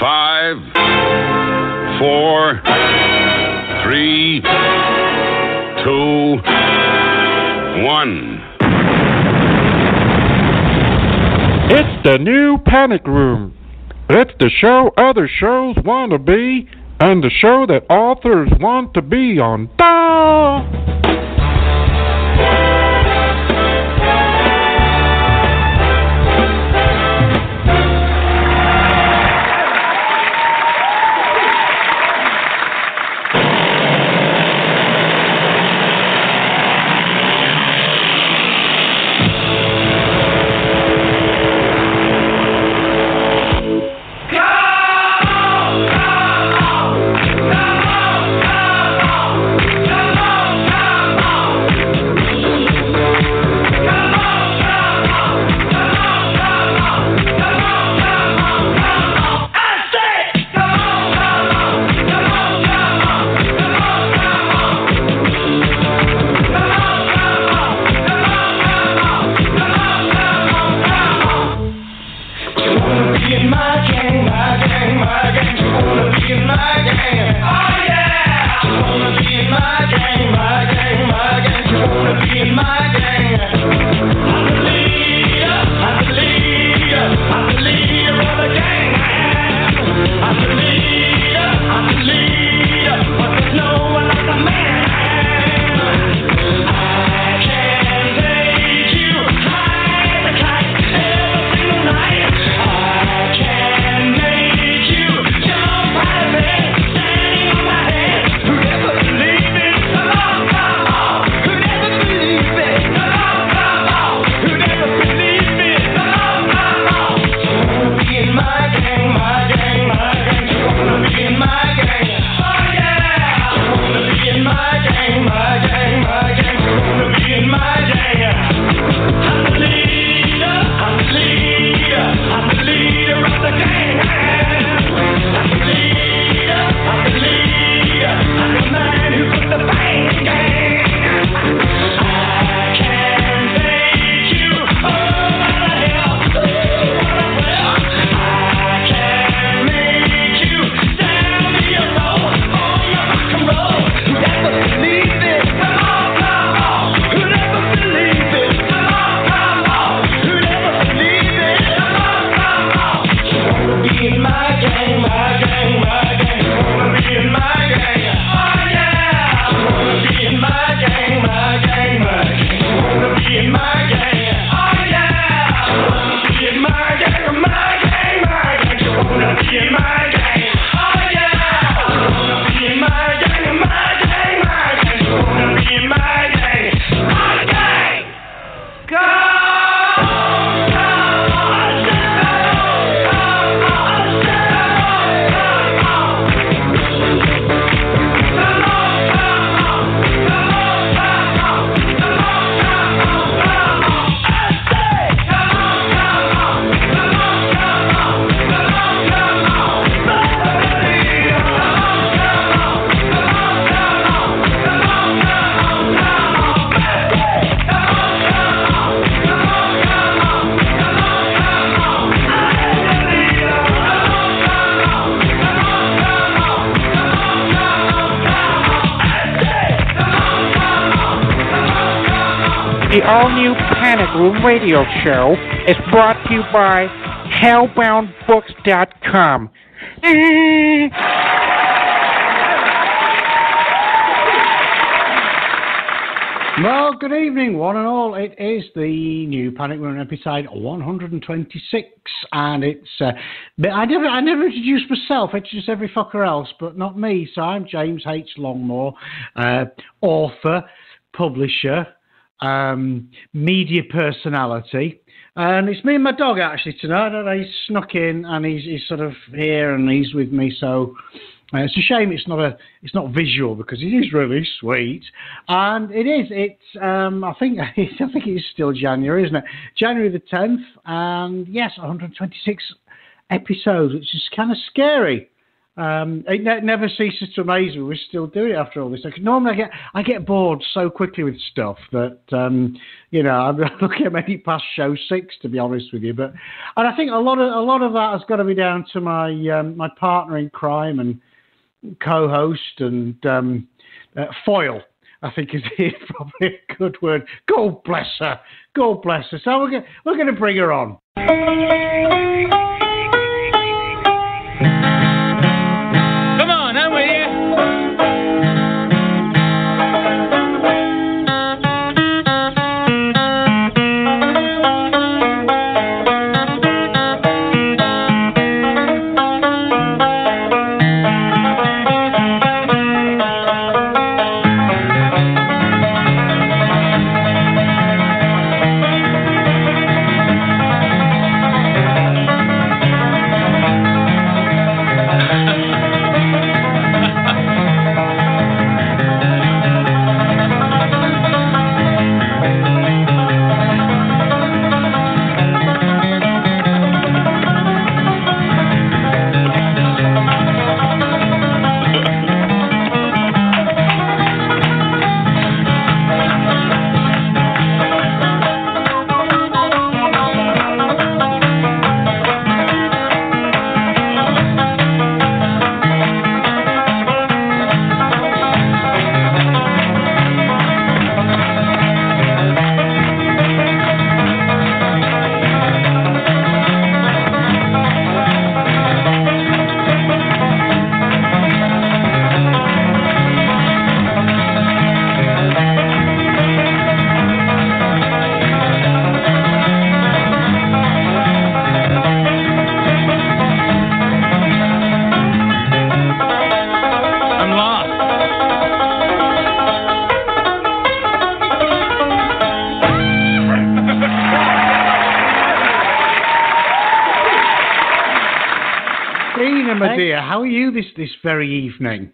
Five, four, three, two, one. It's the new Panic Room. It's the show other shows want to be, and the show that authors want to be on. Da! Radio show is brought to you by Hellboundbooks.com. Well, good evening, one and all. It is the new Panic Room episode 126, and it's. Uh, I never, I never introduced myself. I introduced every fucker else, but not me. So I'm James H. Longmore, uh, author, publisher, um, media personality. And it's me and my dog actually tonight. He's snuck in and he's, he's sort of here and he's with me. So uh, it's a shame it's not a it's not visual because it is really sweet, and it is. It's um, I think I think it's still January, isn't it? January the tenth, and yes, 126 episodes, which is kind of scary. Um, it ne- never ceases to amaze me. We're still doing it after all this. Like, normally, I get I get bored so quickly with stuff that um, you know I'm looking at maybe past show six to be honest with you. But and I think a lot of a lot of that has got to be down to my um, my partner in crime and co-host and um, uh, foil. I think is probably a good word. God bless her. God bless her. So we're going we're going to bring her on. This very evening?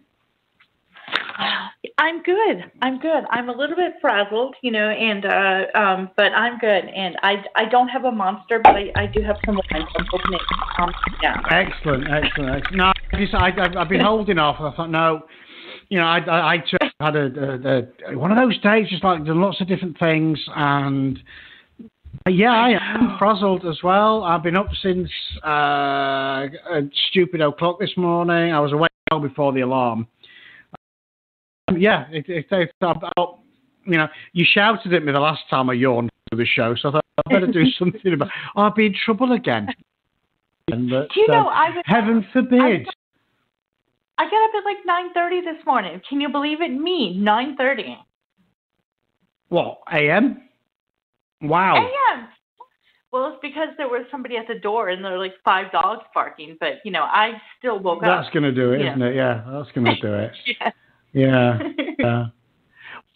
I'm good. I'm good. I'm a little bit frazzled, you know, and uh um but I'm good. And I I don't have a monster, but I, I do have some wine, so I'm hoping it calms me. Excellent, excellent. excellent. No, I just, I, I've, I've been holding off. I thought, no, you know, I, I, I had a, a, a one of those days, just like done lots of different things, and yeah, I am frazzled as well. I've been up since uh, a stupid o'clock this morning. I was awake well before the alarm. Um, yeah, it, it, it, about, you know, you shouted at me the last time I yawned for the show, so I thought I better do something about. Oh, I'll be in trouble again. And Do you know um, I was heaven forbid. I got up at like nine thirty this morning. Can you believe it? Me, nine thirty. What a.m. Wow. Yeah. Well, it's because there was somebody at the door and there were like five dogs barking, but you know, I still woke That's up. That's going to do it, Yeah. not it? Yeah, that's going to do it. Yeah. Yeah. yeah.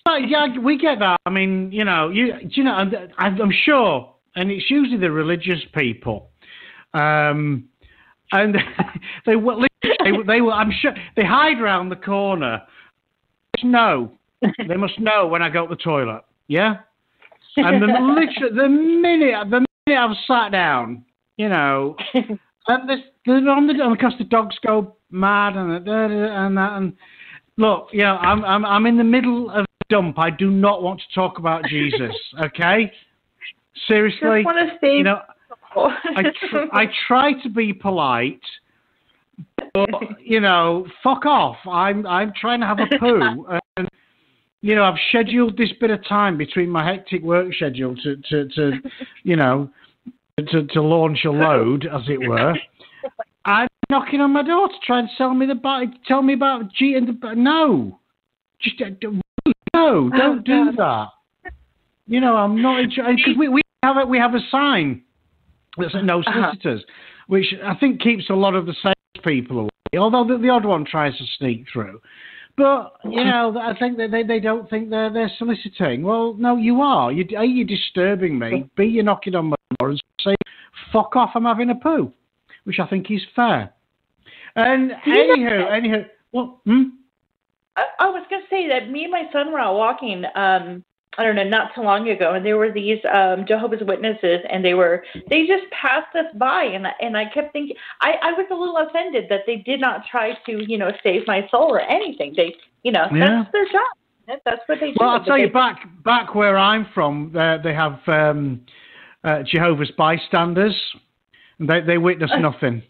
Well, yeah, we get that. I mean, you know, you, you know, I'm, I'm sure, and it's usually the religious people, um, and they will, they, they will. I'm sure they hide around the corner. Know they must know when I go to the toilet. Yeah, and the literally the minute the minute I've sat down, you know, and this, on the and because the dogs go mad and and that and look, yeah, I'm I'm I'm in the middle of a dump. I do not want to talk about Jesus. Okay, seriously, you know, I tr- I try to be polite, but you know, fuck off. I'm I'm trying to have a poo, you know, I've scheduled this bit of time between my hectic work schedule to to, to you know to to launch a load, as it were. I'm knocking on my door to try and sell me the ba- tell me about G and the no, just uh, no, don't do that. You know, I'm not because we we have a, we have a sign that says no solicitors, which I think keeps a lot of the sales people away. Although the, the odd one tries to sneak through, but you know, I think that they, they don't think they're they're soliciting. Well, no, you are. You a you're disturbing me. B you're knocking on my door and say, "Fuck off! I'm having a poo," which I think is fair. And Do you know- anywho, anywho, what? Hmm? I, I was gonna say that me and my son were out walking um I don't know, not too long ago, and there were these um, Jehovah's Witnesses, and they were they just passed us by, and I- and I kept thinking, I I was a little offended that they did not try to you know save my soul or anything. They you know Yeah. that's their job. That's what they do. Well, I'll tell you, they- back back where I'm from, they they have um, uh, Jehovah's bystanders. and They they witness nothing.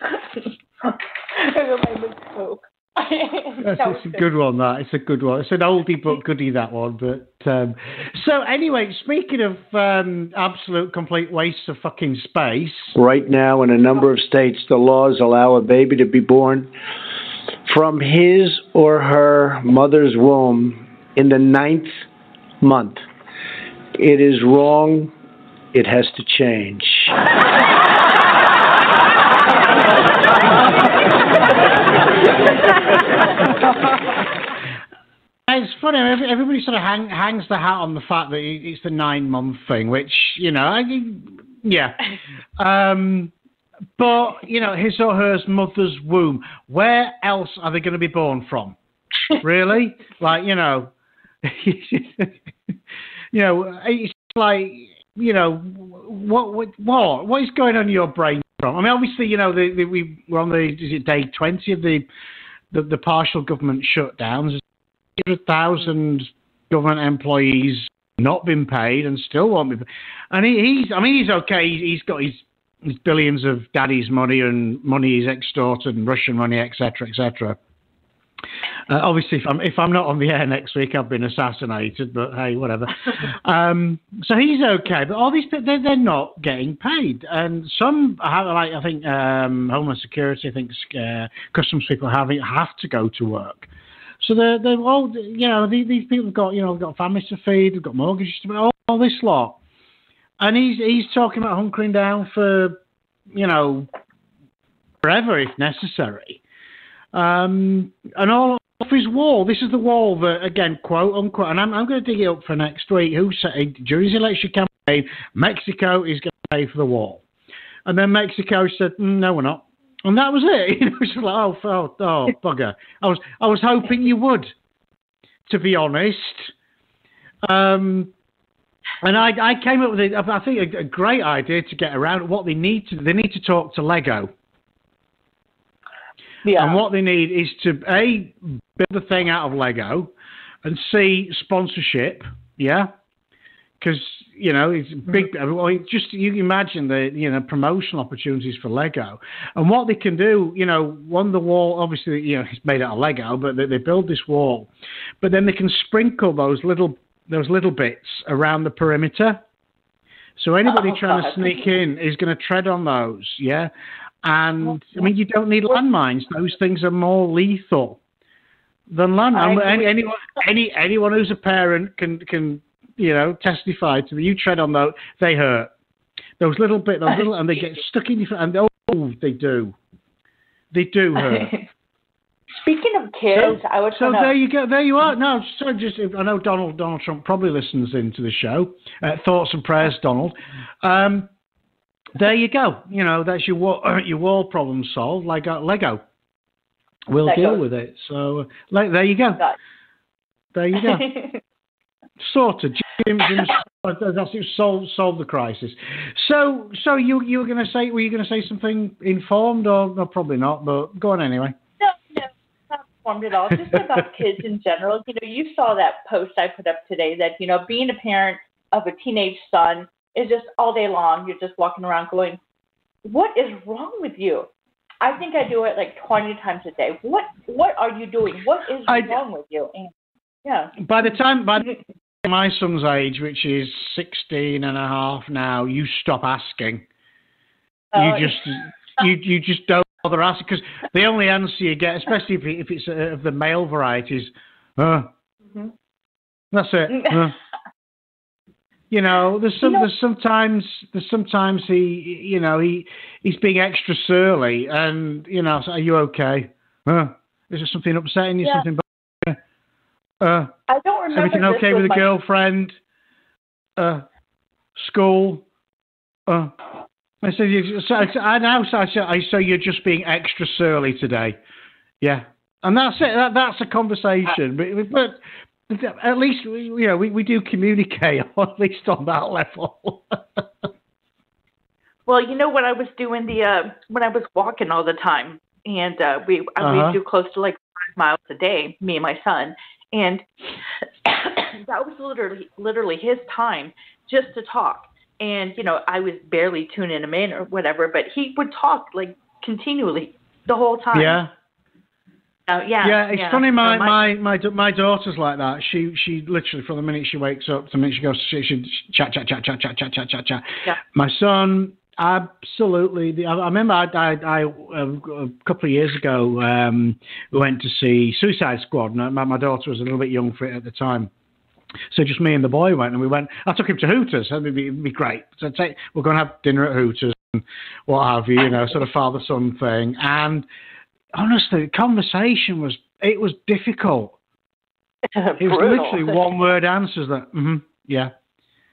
Everybody was That's, That it's a good one. That it's a good one. It's an oldie but goodie that one. But um, so anyway, speaking of um, absolute complete waste of fucking space, Right now, in a number of states, the laws allow a baby to be born from his or her mother's womb in the ninth month. It is wrong. It has to change. it's funny. Everybody sort of hang, hangs the hat on the fact that it's the nine month thing, which you know, I, yeah. Um, but you know, his or her mother's womb. Where else are they going to be born from? really? Like you know, you know, it's like you know, what what what what is going on in your brain from? I mean, obviously, you know, the, the, we we're on the is it day twenty of the the, the partial government shutdowns. Hundred thousand government employees not been paid and still won't be. Paid. And he, he's, I mean, he's okay. He's, he's got his, his billions of daddy's money and money he's extorted and Russian money, etc., etc. Uh, obviously, if I'm if I'm not on the air next week, I've been assassinated. But hey, whatever. um, so he's okay, but all these people they're, they're not getting paid, and some have like I think um, Homeland Security, I think uh, customs people have have to go to work. So they're they're all you know these, these people have got you know got families to feed, they've got mortgages to pay, all, all this lot, and he's he's talking about hunkering down for you know forever if necessary. Um, and all off his wall. This is the wall that, again, quote unquote, and I'm, I'm going to dig it up for next week. Who said during his election campaign, Mexico is going to pay for the wall? And then Mexico said, mm, no, we're not. And that was it. You know, it's like, oh, oh, oh, bugger. I was, I was hoping you would, to be honest. Um, and I, I came up with, a, I think, a, a great idea to get around what they need to. They need to talk to Lego. yeah. And what they need is to a build a thing out of Lego, and c sponsorship. Yeah, because you know it's mm-hmm. big. Well, it just you imagine the you know promotional opportunities for Lego, and what they can do. You know, one the wall obviously you know it's made out of Lego, but they, they build this wall, but then they can sprinkle those little those little bits around the perimeter. So anybody Oh, trying God. to sneak in is going to tread on those, yeah. And I mean, you don't need landmines; those things are more lethal than landmines. Any, anyone, any anyone who's a parent can can you know testify to that. You tread on those, they hurt. Those little bit, those little, and they get stuck in your foot, and oh, they do, they do hurt. Speaking of kids, I was So there you go. There you are. No, so just I know Donald Donald Trump probably listens into the show. Uh, thoughts and prayers, Donald. Um, there you go. You know that's your wall, your wall problem solved. Like uh, Lego, we'll Lego. deal with it. So uh, like, there you go. There you go. Sorted. Jim, Jim, that's it. Solve solve the crisis. So so you you were going to say were you going to say something informed or no, probably not? But go on anyway. No, no, not informed at all. Just about kids in general. You know, you saw that post I put up today that, you know, being a parent of a teenage son is just all day long. You're just walking around going, What is wrong with you? I think I do it like 20 times a day. What What are you doing? What is I- wrong with you? And, yeah. By the time by the my son's age, which is 16 and a half now, you stop asking. Oh, you just you you just don't bother asking because the only answer you get, especially if, if it's uh, of the male varieties, uh, Mhm. that's it. uh. You know, there's some You know- there's sometimes there's sometimes he you know he he's being extra surly and you know so are you okay? Uh, is there something upsetting you? Yeah. Something? Uh, I don't remember. Everything okay with with the girlfriend? Uh, school? Uh, I said, you, so, I, now so I said, I so you're just being extra surly today, yeah, and that's it. That, that's a conversation, but but at least we, you know we, we do communicate, at least on that level. Well, you know what I was doing the uh when I was walking all the time, and uh, we uh, Uh-huh. we do close to like five miles a day, me and my son, and that was literally literally his time just to talk. And you know, I was barely tuning him in or whatever, but he would talk like continually the whole time. yeah. Uh, yeah. Yeah, it's funny. So My, my my my daughter's like that. She she literally from the minute she wakes up to the minute she goes, she she chat chat chat chat chat chat chat chat chat. Yeah. My son, absolutely. I, I remember I I, I um, a couple of years ago um, we went to see Suicide Squad, and my, my daughter was a little bit young for it at the time. So just me and the boy went, and we went. I took him to Hooters. That'd be, it'd be great. So I'd we're going to have dinner at Hooters and what have you, you know, sort of father son thing. And honestly, the conversation was it was difficult. It was literally one word answers that. hmm yeah.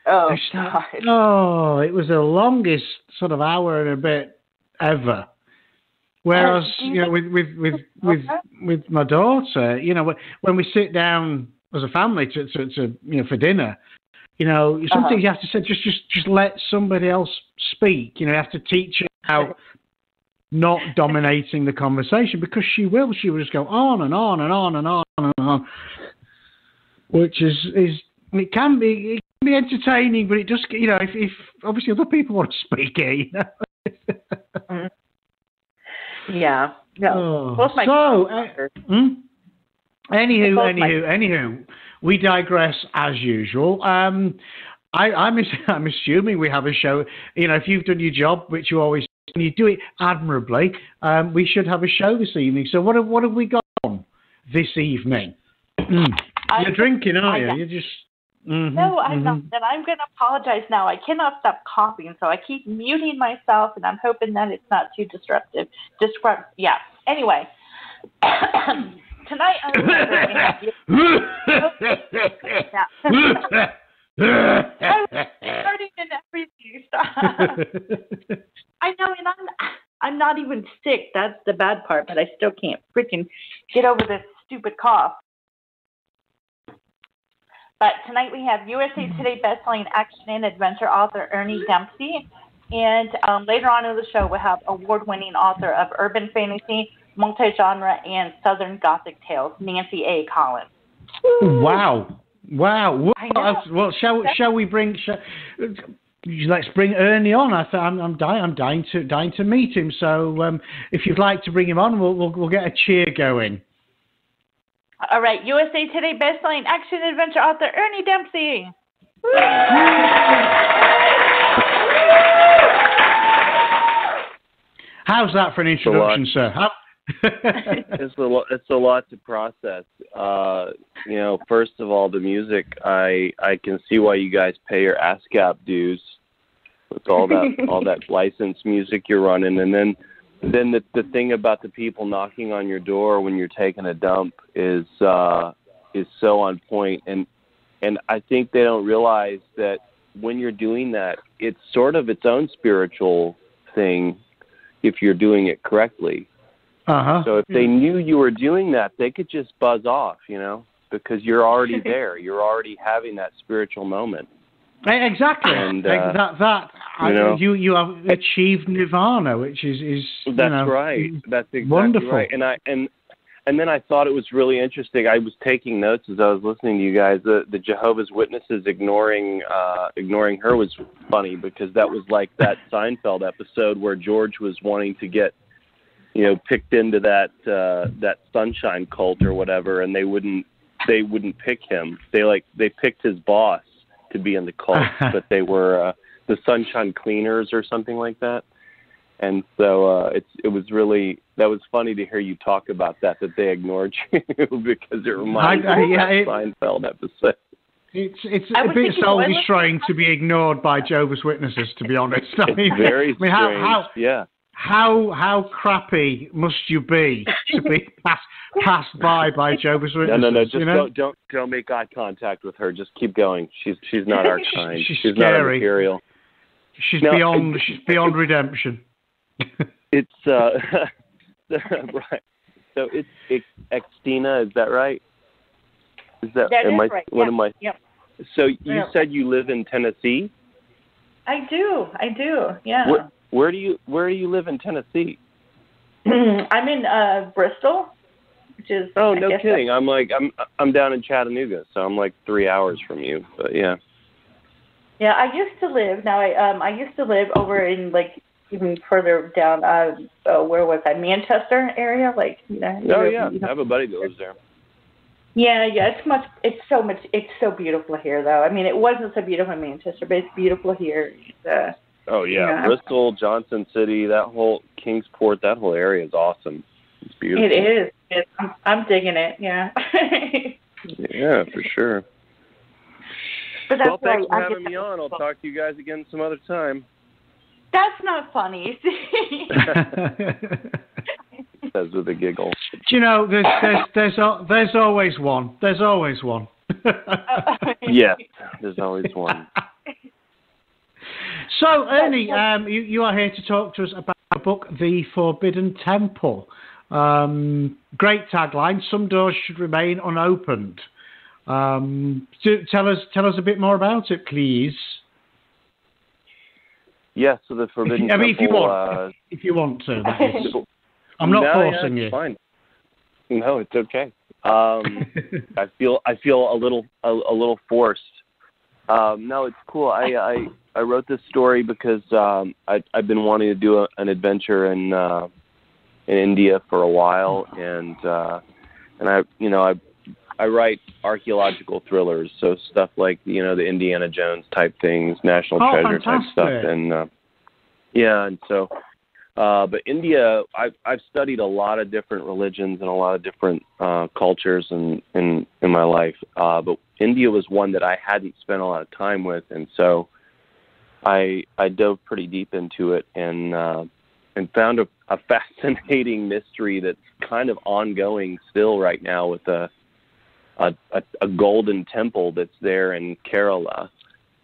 Oh, God. oh, it was the longest sort of hour and a bit ever. Whereas do you know, with with with with with my daughter, you know, when we sit down as a family to to, to you know for dinner, you know, something uh-huh. you have to say just just just let somebody else speak. You know, you have to teach her how not dominating the conversation because she will. She will just go on and on and on and on and on, which is is it can be be entertaining, but it just you know if, if obviously other people want to speak here, you know. Yeah. No. Oh. Both my So, uh, Hmm? Anywho, Both my- anywho, anywho, we digress as usual. Um, I, I'm, I'm assuming we have a show. You know, if you've done your job, which you always and you do it admirably, um, we should have a show this evening. So what have, what have we got on this evening? Mm. You're drinking, aren't you? You're just. Mhm, No, I'm not. mhm. And I'm going to apologize now. I cannot stop coughing, so I keep muting myself, and I'm hoping that it's not too disruptive. Disrupt. Yeah. Anyway, tonight I'm going to have you. Yeah. Starting and everything. Stop. I know, and I'm I'm not even sick. That's the bad part, but I still can't freaking get over this stupid cough. But tonight we have USA Today bestselling action and adventure author Ernie Dempsey, and um, later on in the show we'll have award-winning author of urban fantasy, multi-genre, and Southern Gothic tales, Nancy A. Collins. Wow. Wow. Well, well shall shall we bring shall, let's bring Ernie on. I th- I'm I'm dying I'm dying to dying to meet him. So um, if you'd like to bring him on, we'll we'll, we'll get a cheer going. All right, USA Today bestselling action adventure author Ernie Dempsey. How's that for an introduction, sir? How- it's a lo- it's a lot to process. Uh, you know, first of all, the music. I I can see why you guys pay your ASCAP dues with all that all that licensed music you're running, and then then the the thing about the people knocking on your door when you're taking a dump is uh, is so on point, and and I think they don't realize that when you're doing that, it's sort of its own spiritual thing if you're doing it correctly. uh-huh. So if they knew you were doing that, they could just buzz off, you know, because you're already there. You're already having that spiritual moment. Eh, Exactly. And, Eh, uh, that that you know. you you have achieved nirvana, which is is you That's know, right. That's exactly wonderful. right. And I and and then I thought it was really interesting. I was taking notes as I was listening to you guys. The the Jehovah's Witnesses ignoring uh ignoring her was funny because that was like that Seinfeld episode where George was wanting to get you know picked into that uh that sunshine cult or whatever and they wouldn't they wouldn't pick him. They like they picked his boss to be in the cult, but they were uh the sunshine cleaners or something like that. And so uh it's it was really that was funny to hear you talk about that that they ignored you because it reminds I- I- me of yeah, that it- Seinfeld episode. It's it's I a was bit soul destroying to be ignored by Jehovah's Witnesses, to be honest. I It's mean, very I mean, how, strange. how yeah. How how crappy must you be to be passed passed by by Jehovah's No, Witnesses? no, no. Just you know? don't don't don't make eye contact with her. Just keep going. She's she's not our kind. She's not our scary. material. she's No, beyond I- she's beyond redemption. It's uh right. So it's it's Xtina, is that right? Is that, That am is I, right. What Yep, am I? yep. So you Yeah. said you live in Tennessee. I do. I do. Yeah. Where, where do you Where do you live in Tennessee? I'm in uh Bristol, which is. Oh, I no kidding. I'm like I'm I'm down in Chattanooga, so I'm like three hours from you. But yeah. Yeah, I used to live. Now I um I used to live over in like even further down. Uh, uh where was I? Manchester area, like you know. Oh you know- yeah, you I have a buddy that lives there. Yeah, yeah. It's much. It's so much. It's so beautiful here, though. I mean, it wasn't so beautiful in Manchester, but it's beautiful here. It's, uh, Oh yeah, Yeah. Bristol, Johnson City, that whole Kingsport, that whole area is awesome. It's beautiful. it is. It's, I'm, I'm digging it. Yeah. Yeah, for sure. but that's well, thanks right. for having me on. I'll talk to you guys again some other time. That's not funny. See? Says with a giggle. Do you know, there's, there's, there's, there's always one. There's always one. Yes, there's always one. So, Ernie, um, you, you are here to talk to us about the book, The Forbidden Temple. Um, great tagline. Some doors should remain unopened. Um, do, tell us, tell us a bit more about it, please. Yes, so the Forbidden I mean, if you want, uh, if you want to. That is. I'm not no, forcing yeah, you. it's Fine. No, it's okay. Um, I feel I feel a little a, a little forced. Um, no, it's cool. I, I I wrote this story because um, I I've been wanting to do a, an adventure in uh, in India for a while, and uh, and I you know I I write archaeological thrillers, so stuff like you know the Indiana Jones type things, National Oh, Treasure type stuff, and uh, yeah, and so. Uh, but India, I've, I've studied a lot of different religions and a lot of different uh, cultures in, in in my life. Uh, but India was one that I hadn't spent a lot of time with, and so I I dove pretty deep into it and uh, and found a, a fascinating mystery that's kind of ongoing still right now with a a, a, a golden temple that's there in Kerala,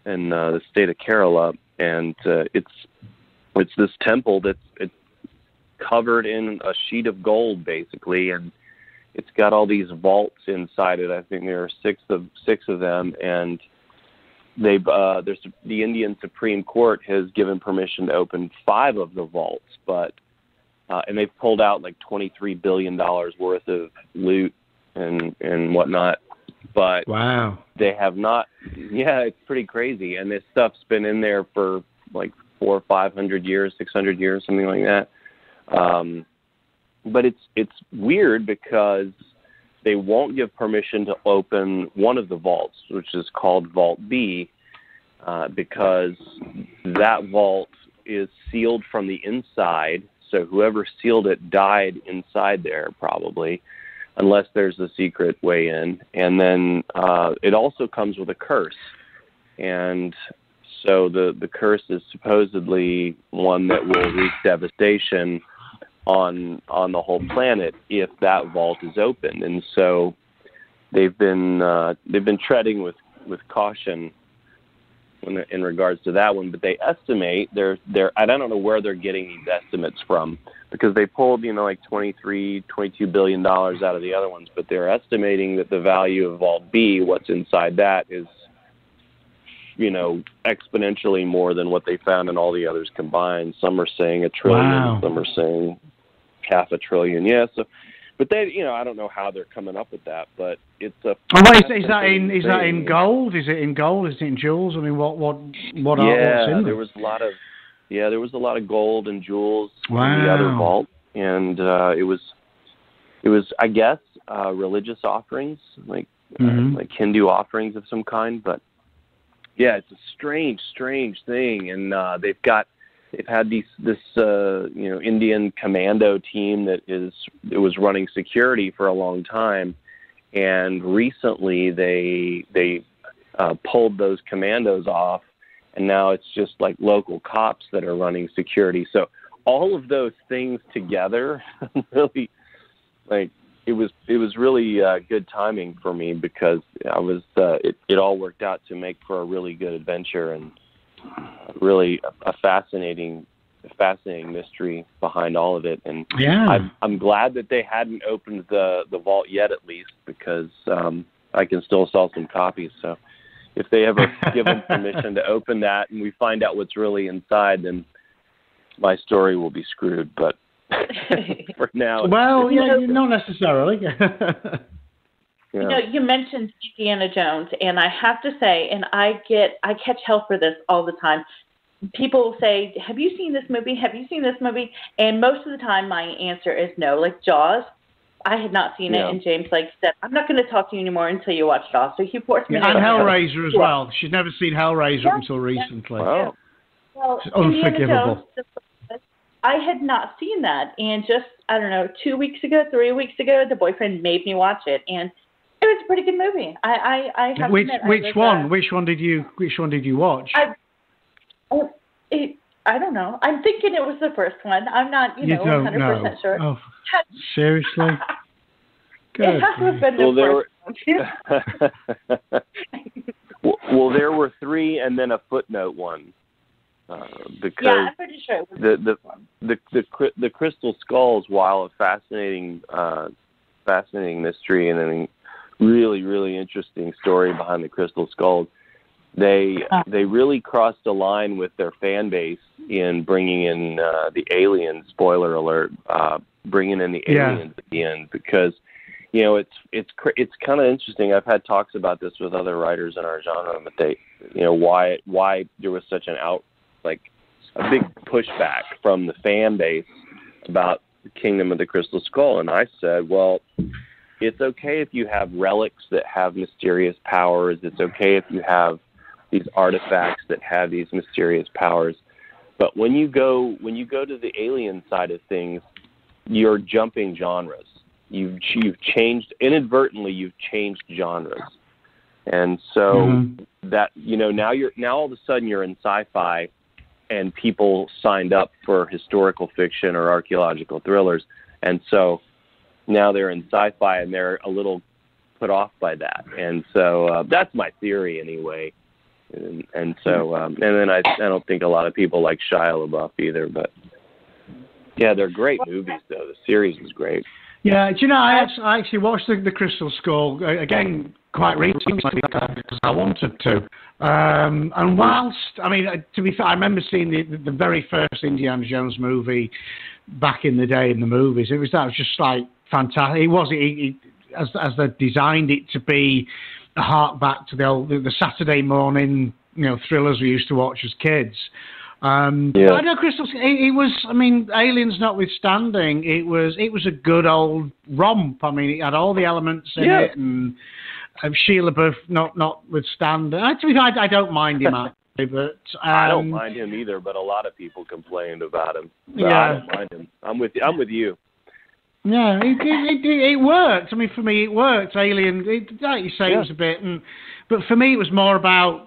in uh, the state of Kerala, and uh, it's it's this temple that's it's covered in a sheet of gold basically and it's got all these vaults inside it i think there are six of six of them and they've uh there's the indian supreme court has given permission to open five of the vaults but uh and they've pulled out like 23 billion dollars worth of loot and and whatnot but Wow. they have not yeah it's pretty crazy and this stuff's been in there for like four five hundred years six hundred years something like that um but it's it's weird because they won't give permission to open one of the vaults which is called vault b uh, because that vault is sealed from the inside so whoever sealed it died inside there probably unless there's a secret way in. And then uh, it also comes with a curse. And so the, the curse is supposedly one that will wreak devastation on on the whole planet if that vault is opened. And so they've been uh, they've been treading with, with caution in, in regards to that one, but they estimate they're they're I don't know where they're getting these estimates from because they pulled you know like 23 22 billion dollars out of the other ones, but they're estimating that the value of Vault B, what's inside that, is you know exponentially more than what they found in all the others combined. Some are saying a trillion, Wow. some are saying half a trillion. Yeah, so. But they, you know, I don't know how they're coming up with that, but it's a. Oh, what is, is that in? Is that in gold? Is it in gold? Is it in jewels? I mean, what what what are yeah, what's in there them? was a lot of yeah, there was a lot of gold and jewels in the other vault, and uh, it was it was I guess uh, religious offerings like Mhm. uh, like Hindu offerings of some kind, but yeah, it's a strange, strange thing, and uh, they've got they've had these this uh, you know Indian commando team that is it was running security for a long time, and recently they they uh, pulled those commandos off, and now it's just like local cops that are running security. So all of those things together really like it was it was really uh, good timing for me because I was uh, it it all worked out to make for a really good adventure and really a, a fascinating fascinating mystery behind all of it and Yeah. I'm I'm glad that they hadn't opened the the vault yet at least because um I can still sell some copies. So if they ever give them permission to open that and we find out what's really inside, then my story will be screwed. But for now, Well, it's- yeah, not necessarily. you You know, know, you mentioned Indiana Jones, and I have to say, and I get, I catch hell for this all the time. People will say, "Have you seen this movie? Have you seen this movie?" And most of the time, my answer is no. Like Jaws, I had not seen Yeah. it, and James like said, "I'm not going to talk to you anymore until you watch Jaws." So he forced me. and to watch Hellraiser as Yeah. well. She'd never seen Hellraiser Yeah. until recently. wow. Well, It's Indiana unforgivable. Jones, the- I had not seen that, and just I don't know, two weeks ago, three weeks ago, the boyfriend made me watch it, and it was a pretty good movie. I I, I have to Which admit, which was, one? Uh, Which one did you Which one did you watch? I, oh, it, I don't know. I'm thinking it was the first one. I'm not, you, know, don't 100 know. sure. Oh, seriously? it Good. has to have been the Well, there first one. well, well, there were three, and then a footnote one, uh, because yeah, I'm pretty sure the the the the the, crystal skulls, while a fascinating, uh, fascinating mystery and a really really interesting story behind the crystal skulls, they Ah. they really crossed a line with their fan base in bringing in uh, the aliens. Spoiler alert! Uh, bringing in the Yeah. aliens at the end because you know it's it's it's kind of interesting. I've had talks about this with other writers in our genre, but they you know why why there was such an out like a big pushback from the fan base about the Kingdom of the Crystal Skull, and I said, well, it's okay if you have relics that have mysterious powers. It's okay if you have these artifacts that have these mysterious powers. But when you go when you go to the alien side of things, you're jumping genres. You've you've changed inadvertently. You've changed genres, and so Mhm. that you know now you're now all of a sudden you're in sci-fi, and people signed up for historical fiction or archaeological thrillers, and so now they're in sci-fi and they're a little put off by that, and so uh, that's my theory anyway. And, and so, um, and then I, I don't think a lot of people like Shia LaBeouf either, but yeah, they're great movies though. The series is great. Yeah, do you know, I actually, I actually watched the, the Crystal Skull uh, again quite recently because I wanted to. Um, and whilst, I mean, uh, to be fair, I remember seeing the, the very first Indiana Jones movie back in the day in the movies. It was that was just like fantastic. It was it, it, as as they designed it to be a hark back to the old the, the Saturday morning you know thrillers we used to watch as kids. Um, Yeah. I know Crystal. It, it was. I mean, aliens notwithstanding, it was. It was a good old romp. I mean, it had all the elements in Yeah. it, and um, Shia LaBeouf not notwithstanding. I, to be fair, I, I don't mind him actually, but um, I don't mind him either, but a lot of people complained about him. So I don't mind him. I'm with I'm with you. Yeah, it, it, it, it worked. I mean, for me, it worked. Alien, it, like you say, it was a bit, and, but for me, it was more about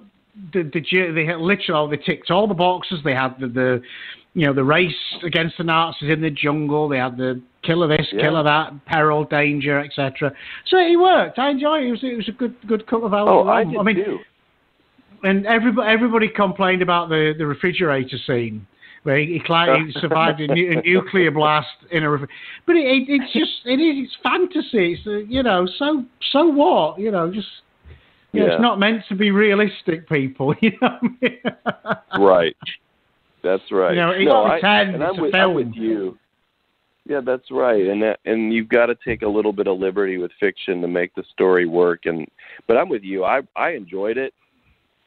the the they had literally they ticked all the boxes. They had the, the you know the race against the Nazis in the jungle. They had the killer this, Yeah. killer that, peril, danger, etc. So it worked. I enjoyed it. It was it was a good good couple of hours. Oh, I long. did mean, too. and everybody everybody complained about the the refrigerator scene where he, he, climbed, he survived a, nu- a nuclear blast in a refrigerator. But it, it, it's just it is it's fantasy. It's uh, you know so so what you know just. Yeah. It's not meant to be realistic, people. You know, I mean? Right. That's right. You know, it's no, I, pretend, and it's I'm with, I'm with you. Yeah, that's right. And that, and you've got to take a little bit of liberty with fiction to make the story work. And but I'm with you. I I enjoyed it,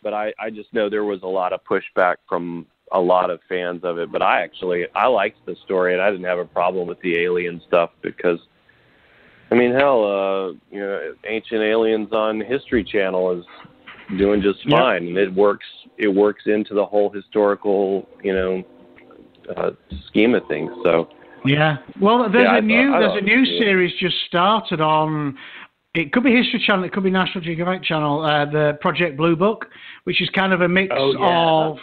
but I I just know there was a lot of pushback from a lot of fans of it. But I actually I liked the story, and I didn't have a problem with the alien stuff because. I mean, hell, uh, you know, Ancient Aliens on History Channel is doing just Yep. fine, and it works. It works into the whole historical, you know, uh, scheme of things. So Yeah. Well, there's Yeah, a new there's a new series just started on. It could be History Channel. It could be National Geographic Channel. Uh, the Project Blue Book, which is kind of a mix Oh, yeah. of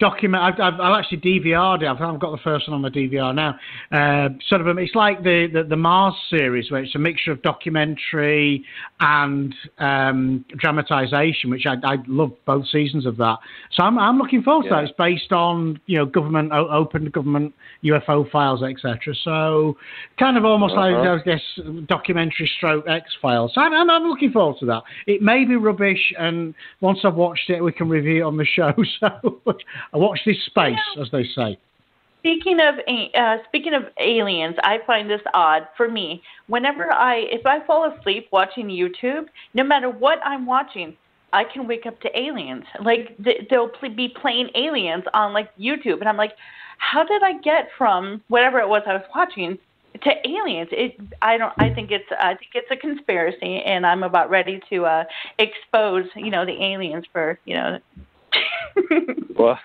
document. I've, I've, I've actually DVR'd it. I've, I've got the first one on my DVR now. Uh, sort of, a, it's like the, the the Mars series, where it's a mixture of documentary and um, dramatization, which I, I love both seasons of that. So I'm I'm looking forward to Yeah. that. It's based on you know government o- open government UFO files, etc. So kind of almost like Uh-huh. I guess documentary stroke X Files. So I'm, I'm I'm looking forward to that. It may be rubbish, and once I've watched it, we can review it on the show. So watch this space, as they say. Speaking of uh, speaking of aliens, I find this odd for me. Whenever I if I fall asleep watching YouTube, no matter what I'm watching, I can wake up to aliens. Like th- they'll pl- be playing aliens on like YouTube, and I'm like, how did I get from whatever it was I was watching to aliens? It I don't. I think it's I think it's a conspiracy, and I'm about ready to uh, expose you know the aliens for you know. Well,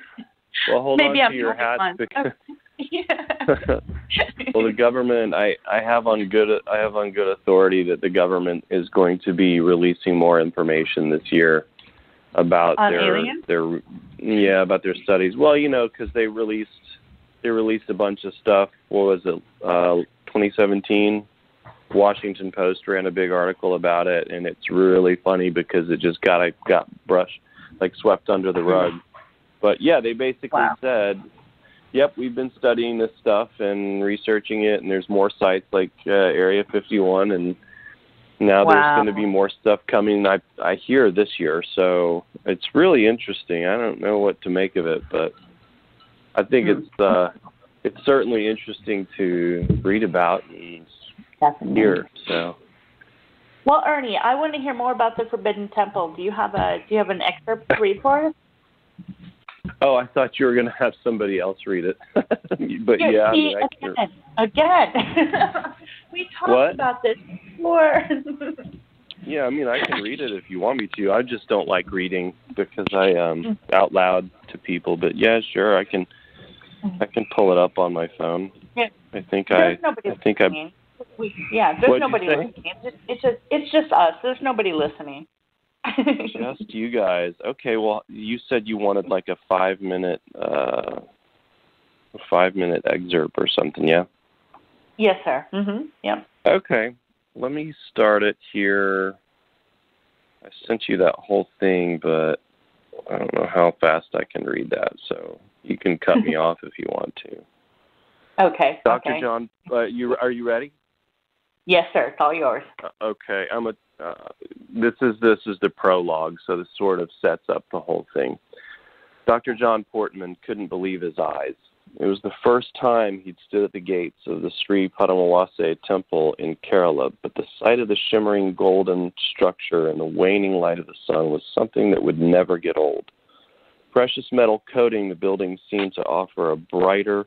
well, hold Maybe on I'm to your the hat because well, the government. I I have on good I have on good authority that the government is going to be releasing more information this year about On their aliens? their yeah about their studies. Well, you know, because they released they released a bunch of stuff. What was it? Uh, 2017. Washington Post ran a big article about it, and it's really funny because it just got a, got brushed like swept under the rug. But yeah, they basically Wow. said, "Yep, we've been studying this stuff and researching it, and there's more sites like uh, Area 51, and now Wow. there's going to be more stuff coming. I I hear this year, so it's really interesting. I don't know what to make of it, but I think Hmm. it's uh, it's certainly interesting to read about and Definitely. hear. So. Well, Ernie, I want to hear more about the Forbidden Temple. Do you have a Do you have an excerpt to read for us? Oh, I thought you were going to have somebody else read it. but yeah, I see, mean, I again, again. we talked What? about this before. yeah, I mean, I can read it if you want me to. I just don't like reading because I um out loud to people. But yeah, sure, I can. I can pull it up on my phone. Yeah. I think There's nobody I think I. We, yeah, there's What'd nobody listening. It's just, it's just it's just us. There's nobody listening. Just you guys. Okay, well, you said you wanted like a five minute, uh, a five minute excerpt or something, yeah? yes, sir. Mhm. Yep. Okay, let me start it here. I sent you that whole thing, but I don't know how fast I can read that, so you can cut me off if you want to. Okay. Dr. okay. John, uh, you are you ready? Yes, sir. It's all yours. Uh, okay, I'm a. Uh, this is this is the prologue, so this sort of sets up the whole thing. Dr. John Portman couldn't believe his eyes. It was the first time he'd stood at the gates of the Sri Padmawase temple in Kerala, but the sight of the shimmering golden structure and the waning light of the sun was something that would never get old. Precious metal coating the building seemed to offer a brighter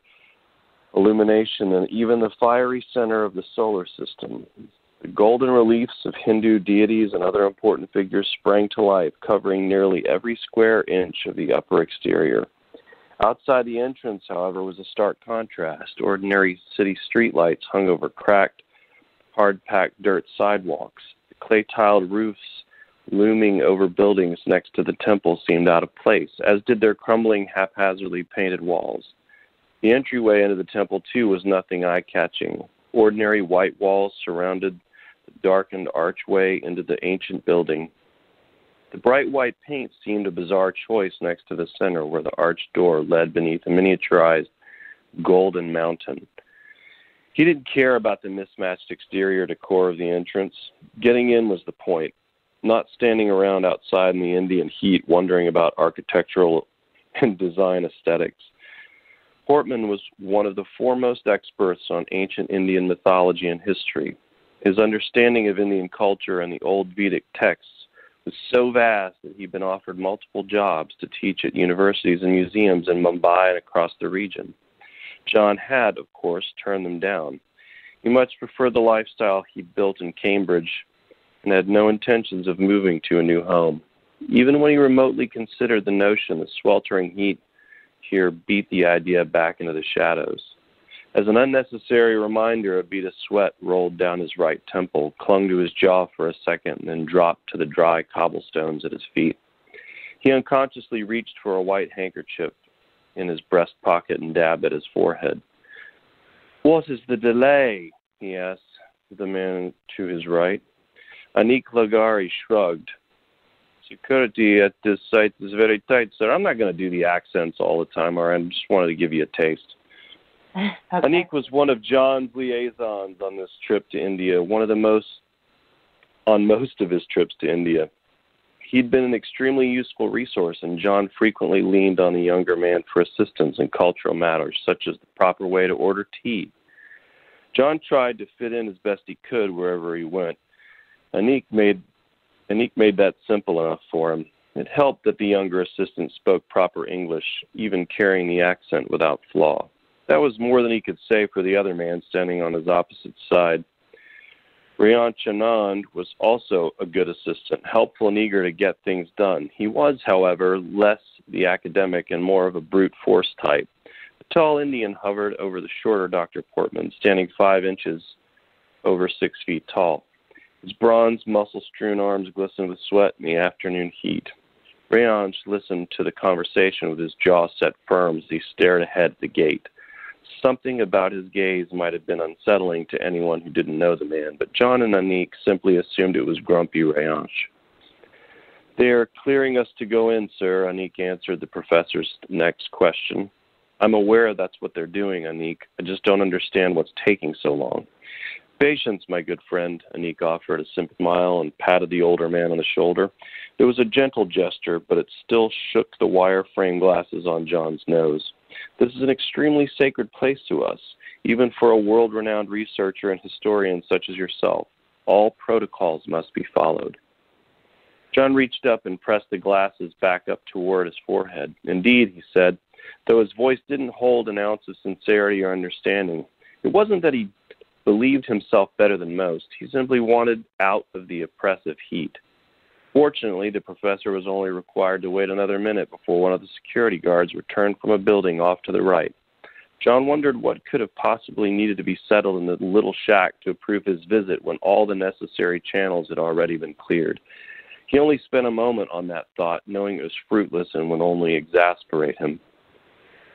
illumination and even the fiery center of the solar system. The golden reliefs of Hindu deities and other important figures sprang to life, covering nearly every square inch of the upper exterior. Outside the entrance, however, was a stark contrast. Ordinary city streetlights hung over cracked, hard packed dirt sidewalks. The clay tiled roofs looming over buildings next to the temple seemed out of place, as did their crumbling, haphazardly painted walls. The entryway into the temple, too, was nothing eye catching. Ordinary white walls surrounded the darkened archway into the ancient building. The bright white paint seemed a bizarre choice next to the center, where the arched door led beneath a miniaturized golden mountain. He didn't care about the mismatched exterior decor of the entrance. Getting in was the point, not standing around outside in the Indian heat wondering about architectural and design aesthetics. Portman was one of the foremost experts on ancient Indian mythology and history. His understanding of Indian culture and the old Vedic texts was so vast that he'd been offered multiple jobs to teach at universities and museums in Mumbai and across the region. John had, of course, turned them down. He much preferred the lifestyle he built in Cambridge and had no intentions of moving to a new home. Even when he remotely considered the notion, the sweltering heat here beat the idea back into the shadows. As an unnecessary reminder, a bead of sweat rolled down his right temple, clung to his jaw for a second, and then dropped to the dry cobblestones at his feet. He unconsciously reached for a white handkerchief in his breast pocket and dabbed at his forehead. What is the delay? he asked the man to his right. Anik Lagari shrugged. Security at this site is very tight, sir. I'm not going to do the accents all the time, or I just wanted to give you a taste. Okay. Anik was one of John's liaisons on this trip to India, one of the most on most of his trips to India. He'd been an extremely useful resource, and John frequently leaned on the younger man for assistance in cultural matters, such as the proper way to order tea. John tried to fit in as best he could wherever he went. Anik made Anik made that simple enough for him. It helped that the younger assistant spoke proper English, even carrying the accent without flaw. That was more than he could say for the other man standing on his opposite side. Rayan Chanand was also a good assistant, helpful and eager to get things done. He was, however, less the academic and more of a brute force type. The tall Indian hovered over the shorter Dr. Portman, standing five inches over six feet tall. His bronze, muscle strewn arms glistened with sweat in the afternoon heat. Rayanj listened to the conversation with his jaw set firm as he stared ahead at the gate. Something about his gaze might have been unsettling to anyone who didn't know the man, but John and Anik simply assumed it was grumpy Rayanj. They are clearing us to go in, sir, Anik answered the professor's next question. I'm aware that's what they're doing, Anik. I just don't understand what's taking so long. Patience, my good friend, Anik offered a simple smile and patted the older man on the shoulder. It was a gentle gesture, but it still shook the wire frame glasses on John's nose. This is an extremely sacred place to us, even for a world renowned researcher and historian such as yourself. All protocols must be followed. John reached up and pressed the glasses back up toward his forehead. Indeed, he said, though his voice didn't hold an ounce of sincerity or understanding, it wasn't that he believed himself better than most. He simply wanted out of the oppressive heat. Fortunately, the professor was only required to wait another minute before one of the security guards returned from a building off to the right. John wondered what could have possibly needed to be settled in the little shack to approve his visit when all the necessary channels had already been cleared. He only spent a moment on that thought, knowing it was fruitless and would only exasperate him.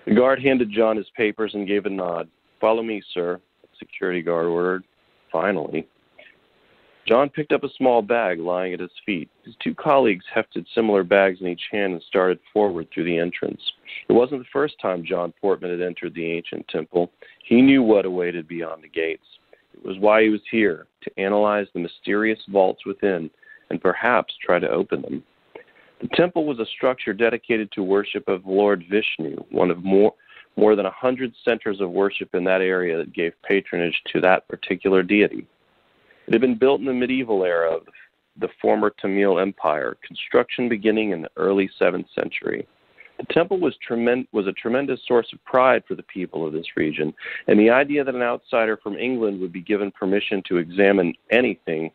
The guard handed John his papers and gave a nod. Follow me, sir security guard ordered. Finally. John picked up a small bag lying at his feet. His two colleagues hefted similar bags in each hand and started forward through the entrance. It wasn't the first time John Portman had entered the ancient temple. He knew what awaited beyond the gates. It was why he was here, to analyze the mysterious vaults within and perhaps try to open them. The temple was a structure dedicated to worship of Lord Vishnu, one of more more than a hundred centers of worship in that area that gave patronage to that particular deity. It had been built in the medieval era of the former Tamil Empire, construction beginning in the early 7th century. The temple was, tremend- was a tremendous source of pride for the people of this region, and the idea that an outsider from England would be given permission to examine anything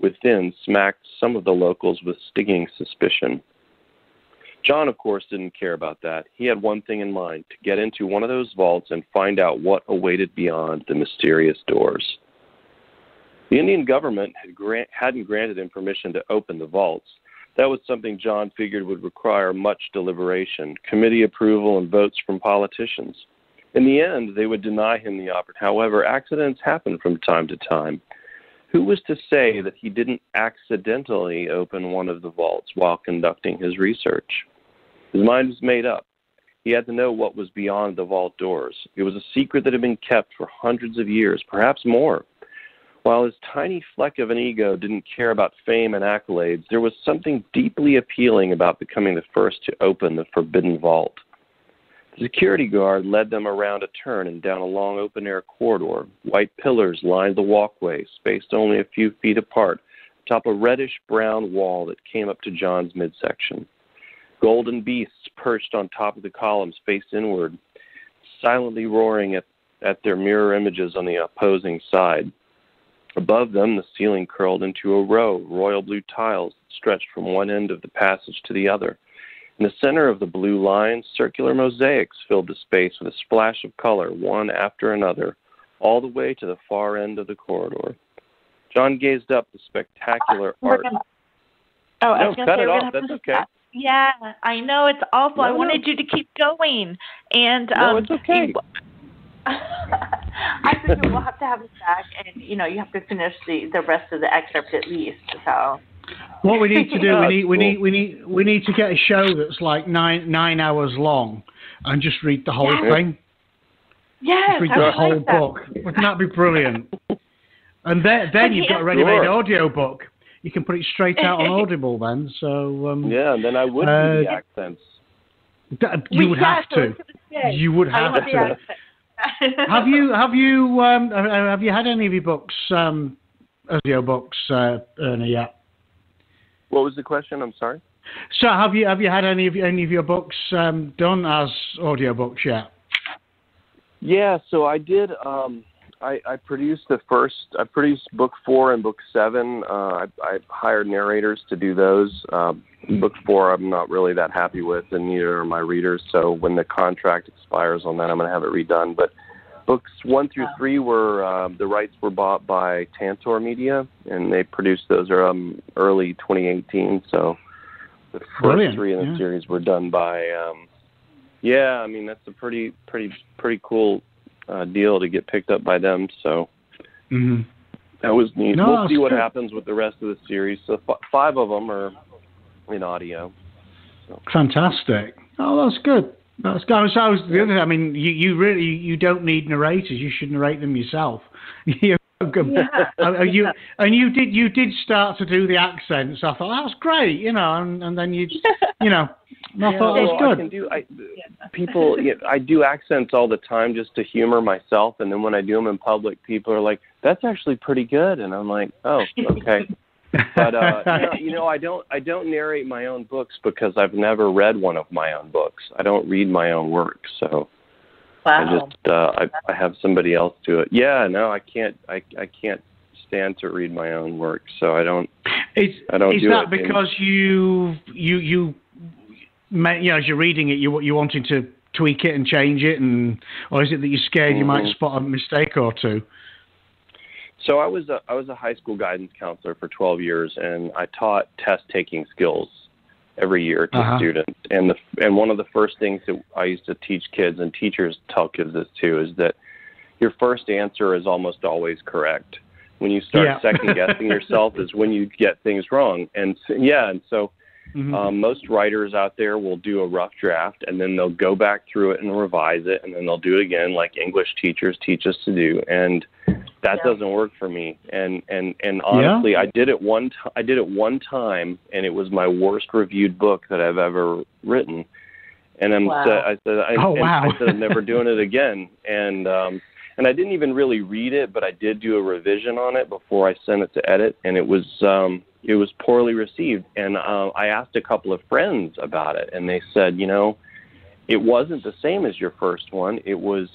within smacked some of the locals with stinging suspicion. John, of course, didn't care about that. He had one thing in mind to get into one of those vaults and find out what awaited beyond the mysterious doors. The Indian government had grant, hadn't granted him permission to open the vaults. That was something John figured would require much deliberation, committee approval, and votes from politicians. In the end, they would deny him the opportunity. However, accidents happen from time to time. Who was to say that he didn't accidentally open one of the vaults while conducting his research? His mind was made up. He had to know what was beyond the vault doors. It was a secret that had been kept for hundreds of years, perhaps more. While his tiny fleck of an ego didn't care about fame and accolades, there was something deeply appealing about becoming the first to open the forbidden vault. The security guard led them around a turn and down a long open air corridor. White pillars lined the walkway, spaced only a few feet apart, atop a reddish brown wall that came up to John's midsection. Golden beasts perched on top of the columns faced inward, silently roaring at, at their mirror images on the opposing side. Above them, the ceiling curled into a row of royal blue tiles that stretched from one end of the passage to the other. In the center of the blue lines, circular mosaics filled the space with a splash of color, one after another, all the way to the far end of the corridor. John gazed up the spectacular We're art. gonna- Oh, I No, was going cut to say it we're off. going to That's okay. a, Yeah, I know it's awful. I No, no. wanted you to keep going, and No, um, it's okay. I figured we'll have to have you back, and you know you have to finish the the rest of the excerpt at least. So What we need to do, Oh, we need, we need, we need, we need to get a show that's like nine nine hours long, and just read the whole Yes. thing. yes, read I the would whole like that. book. Wouldn't that be brilliant? And then, then you've got a ready-made Sure. audio book. You can put it straight out on Audible then. So um, Yeah, and then I would Uh, do the accents. that- you would have so I to. was gonna You would have want to. have you have you um, uh, have you had any of your books um, audio books, uh, Ernie? Yet? What was the question? I'm sorry. So have you have you had any of any of your books um, done as audiobooks yet? Yeah, so I did. Um, I, I produced the first. I produced book four and book seven. Uh, I, I hired narrators to do those. Um, book four, I'm not really that happy with, and neither are my readers. So when the contract expires on that, I'm going to have it redone. But books one through three were uh, the rights were bought by Tantor Media, and they produced those um, early 2018. So the first Brilliant, three in the yeah. series were done by. Um, yeah, I mean that's a pretty pretty pretty cool uh, deal to get picked up by them. So Mm-hmm. that was neat. No, we'll see what good. happens with the rest of the series. So f- five of them are in audio. Fantastic. Oh, that's good. That's good. I was, was the other. I mean, you, you really you don't need narrators. You should narrate them yourself. You- Uh, you and you did you did start to do the accents. I thought that's great, you know, and, and then you you know, and I thought that well, was I good. can do. I, people, yeah, I do accents all the time just to humor myself, and then when I do them in public, people are like, "That's actually pretty good," and I'm like, "Oh, okay." But uh, no, you know, I don't. I don't narrate my own books because I've never read one of my own books. I don't read my own work, so I just uh, I, I have somebody else do it. Yeah, no, I can't. I I can't stand to read my own work, so I don't. Is, I don't is do that it because you you you you know as you're reading it you you wanting to tweak it and change it and or is it that you're scared you might Mhm. spot a mistake or two? So I was a I was a high school guidance counselor for 12 years, and I taught test taking skills every year to Uh-huh. students. And the and one of the first things that I used to teach kids, and teachers tell kids this too, is that your first answer is almost always correct. When you start Yeah. second guessing yourself is when you get things wrong. And yeah, and so Mhm. um, most writers out there will do a rough draft and then they'll go back through it and revise it and then they'll do it again like English teachers teach us to do. And that Yeah. doesn't work for me. And and and honestly, I did it one t- I did it one time and it was my worst reviewed book that I've ever written. And I'm Wow. sa- I said I, Oh, wow. I said I'm never doing it again. And um and I didn't even really read it, but I did do a revision on it before I sent it to edit, and it was um, it was poorly received. And uh, I asked a couple of friends about it, and they said, you know, it wasn't the same as your first one. It was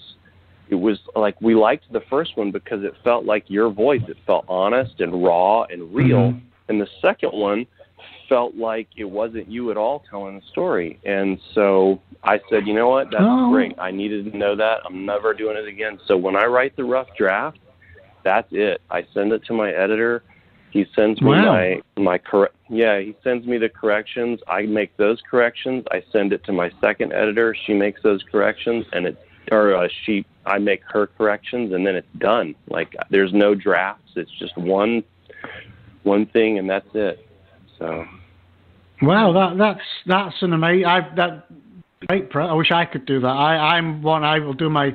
it was like we liked the first one because it felt like your voice. It felt honest and raw and real. Mhm. And the second one felt like it wasn't you at all telling the story. And so I said, you know what? That's Oh. great. I needed to know that. I'm never doing it again. So when I write the rough draft, that's it. I send it to my editor. He sends me Wow. my my correct. Yeah, he sends me the corrections. I make those corrections. I send it to my second editor. She makes those corrections, and it or uh, she I make her corrections, and then it's done. Like there's no drafts. It's just one one thing, and that's it. So Wow, that that's that's an amazing. I that great. I wish I could do that. I I'm one. I will do my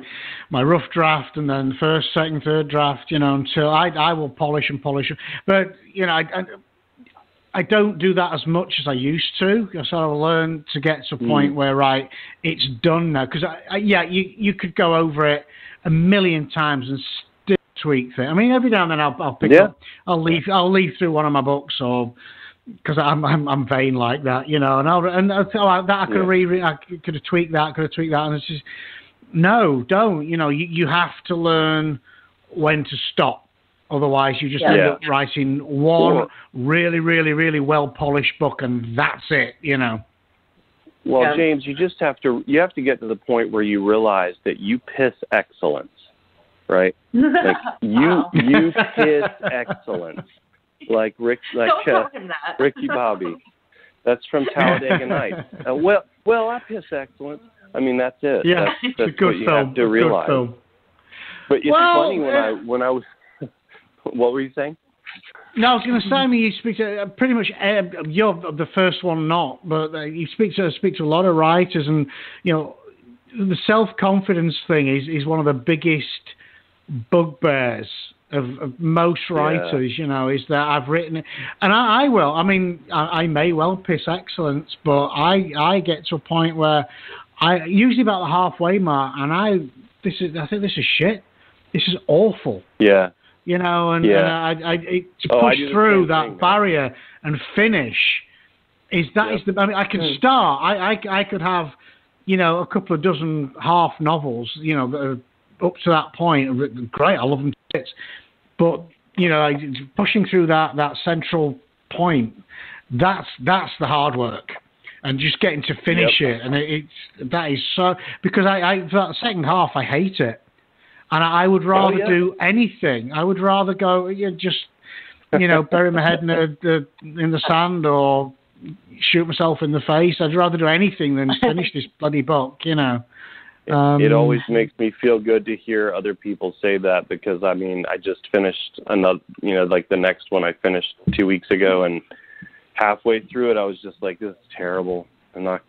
my rough draft and then first, second, third draft. You know, until I I will polish and polish. But you know, I. I I don't do that as much as I used to. I sort of learned to get to a hmm. point where right, it's done now. Because I, I, yeah, you you could go over it a million times and still tweak things. I mean, every now and then I'll, I'll pick Yeah. up, I'll leaf, I'll leaf through one of my books or because I'm, I'm I'm vain like that, you know, and I'll and I'll oh, that I could have Yeah. re I could have tweaked that, could have tweaked that, and it's just no, don't. You know, you you have to learn when to stop. Otherwise, you just Yeah. end up writing one Or- really, really, really well polished book, and that's it. You know. Well, Yeah. James, you just have to you have to get to the point where you realize that you piss excellence, right? Like you Wow. you piss excellence, like Rick like Don't uh, tell him that. Ricky Bobby. That's from Talladega Nights. Uh, well, well, I piss excellence. I mean, that's it. Yeah, that's, it's a that's good what you film. have to Good realize. film. But it's Well, funny when uh, I when I was. What were you saying? No, I was going to say, I mean, you speak to uh, pretty much uh, you're the first one, not, but uh, you speak to speak to a lot of writers, and you know, the self confidence thing is is one of the biggest bugbears of, of most Yeah. writers. You know, is that I've written it, and I, I will. I mean, I, I may well piss excellence, but I I get to a point where I usually about the halfway mark, and I this is I think this is shit. This is awful Yeah. You know, and, Yeah. and I, I, it, to Oh, push through that thing, barrier and finish is that is Yep. the. I mean, I can Hmm. start. I, I I could have, you know, a couple of dozen half novels, you know, up to that point. Great, I love them but you know, pushing through that that central point, that's that's the hard work. And just getting to finish it, and it, it's that is so because I, I for that second half I hate it, and I, would rather Oh, yeah. do anything. I would rather go, yeah, just you know, bury my head in the, the in the sand or shoot myself in the face. I'd rather do anything than finish this bloody book. You know. Um, it always makes me feel good to hear other people say that because I mean I just finished another you know like the next one I finished two weeks ago and halfway through it I was just like this is terrible I'm not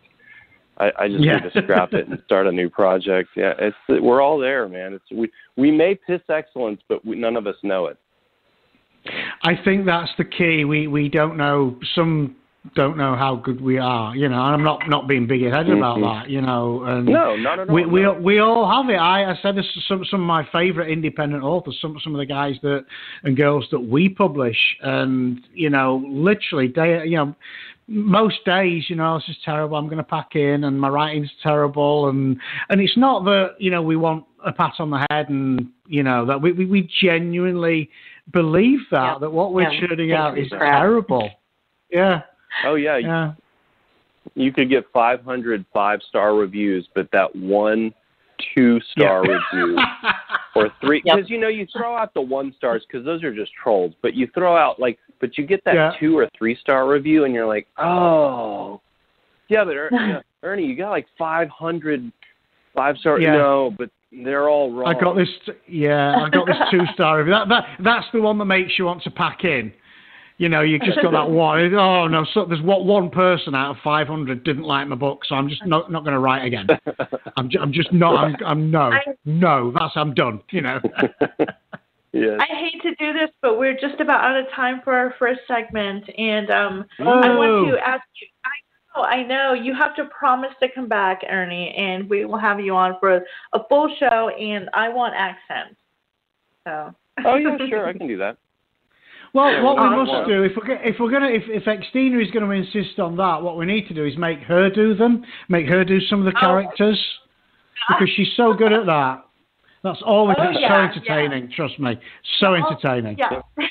I, I just Yeah. need to scrap it and start a new project yeah it's we're all there man it's we we may piss excellence but we, none of us know it I think that's the key. We we don't know some don't know how good we are. You know, and I'm not not being big-headed about Mhm. that. You know, and no not at all we we no. we all have it. I, I said this to some some of my favourite independent authors, some some of the guys that and girls that we publish, and you know, literally day you know. Most days, you know, this is terrible. I'm going to pack in, and my writing's terrible, and and it's not that you know we want a pat on the head, and you know that we we, we genuinely believe that Yeah. that what we're Yeah. churning out is crap. terrible. Yeah, oh yeah, yeah. you could get 500 five star reviews but that one two star Yeah. review or three Yep. because you know you throw out the one stars because those are just trolls but you throw out like but you get that Yeah. two or three star review and you're like oh yeah but er- yeah, ernie you got like 500 five star Yeah. no but they're all wrong I got this. Yeah, I got this two star review. That, that that's the one that makes you want to pack in. You know, you just got that one. Oh no, so there's what one person out of 500 didn't like my book, so I'm just not not going to write again. I'm ju- I'm just not. I'm, I'm no no. That's I'm done. You know. Yes. I hate to do this, but we're just about out of time for our first segment, and um, I Oh. want to ask you. I know, I know, you have to promise to come back, Ernie, and we will have you on for a full show. And I want accents. So. oh yeah sure i can do that Well, Yeah, what we must do if we're if we're gonna if if Xtina is going to insist on that, what we need to do is make her do them, make her do some of the Oh. characters, because she's so good at that. That's always Oh, It's so yeah, entertaining. Trust me, so entertaining. Yeah.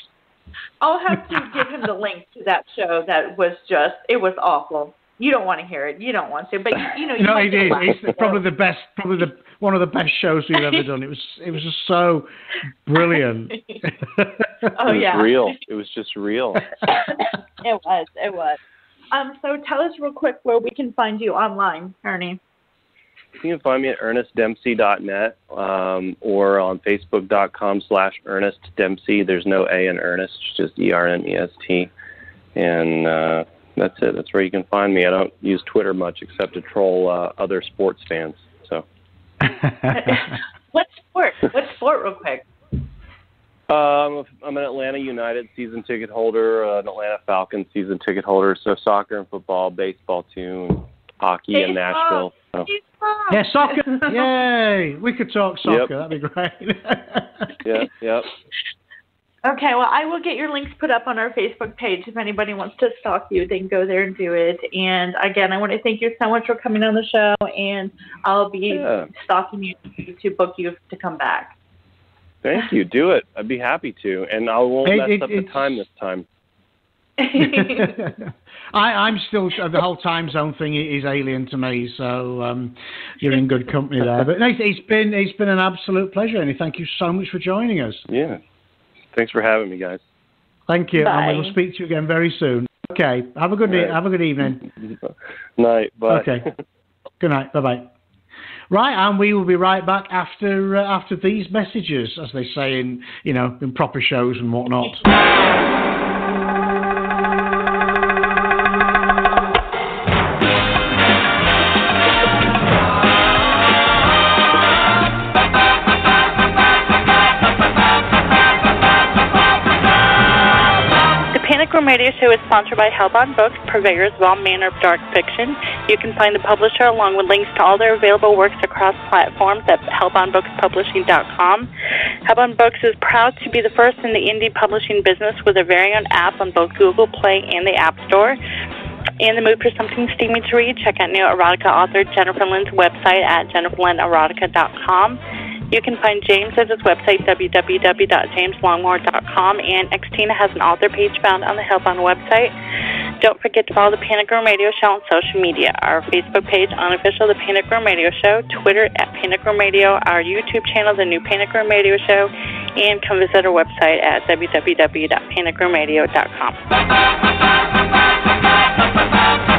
I'll have to give him the link to that show that was just, it was awful. You don't want to hear it. You don't want to, but you know, you No, might it get is. laughed, It's so- probably the best, probably the one of the best shows we've ever done. It was, it was just so brilliant. Oh, it was yeah. real it was just real it was. It was. Um, so tell us real quick where we can find you online, Ernie. You can find me at ernestdempsey.net um, or on facebook.com slash Ernest Dempsey. There's no A in Ernest, just E R N E S T. And uh, that's it. That's where you can find me. I don't use Twitter much except to troll uh, other sports fans. So What sport? What sport, real quick? um, I'm an Atlanta United season ticket holder, uh, an Atlanta Falcons season ticket holder. So soccer and football, baseball too, and hockey in Nashville. So, yeah, soccer. Yay! We could talk soccer. Yep. That'd be great. yeah, yep. Okay, well, I will get your links put up on our Facebook page. If anybody wants to stalk you, they can go there and do it. And again, I want to thank you so much for coming on the show, and I'll be Yeah. stalking you to book you to come back. Thank you. Do it. I'd be happy to, and I won't It- mess it- up the time this time. I, I'm still the whole time zone thing is alien to me, so um, you're in good company there. But no, it's, it's been it's been an absolute pleasure, and thank you so much for joining us. Yeah. Thanks for having me, guys. Thank you, and we will speak to you again very soon. Okay. Have a good Right. have a good evening. Night. Bye. Okay. Good night. Bye bye. Right, and we will be right back after uh, after these messages, as they say in you know in proper shows and whatnot. Room Radio Show is sponsored by Hellbound Books, purveyors of all manner of dark fiction. You can find the publisher along with links to all their available works across platforms at hellboundbookspublishing.com. Hellbound Books is proud to be the first in the indie publishing business with a very own app on both Google Play and the App Store. In the mood for something steamy to read, check out new erotica author Jennifer Lynn's website at jenniferlynnerotica.com. You can find James at his website, www.jameslongmore.com, and Xtina has an author page found on the Hellbound website. Don't forget to follow the Panic Room Radio Show on social media. Our Facebook page, unofficial The Room Radio Show, Twitter at Room Radio, our YouTube channel, The New Panic Room Radio Show, and come visit our website at www.panicroomradio.com.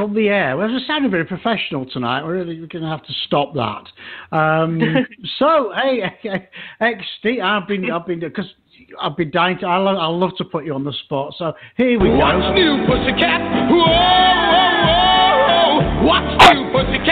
back, back on the air. Well, we're sounding very professional tonight. We're really going to have to stop that. Um, so, hey, XD, I've been, I've been, because I've been dying to, I love, I love to put you on the spot. So here we go. What's new, pussycat? Whoa, whoa, whoa. What's new, pussycat?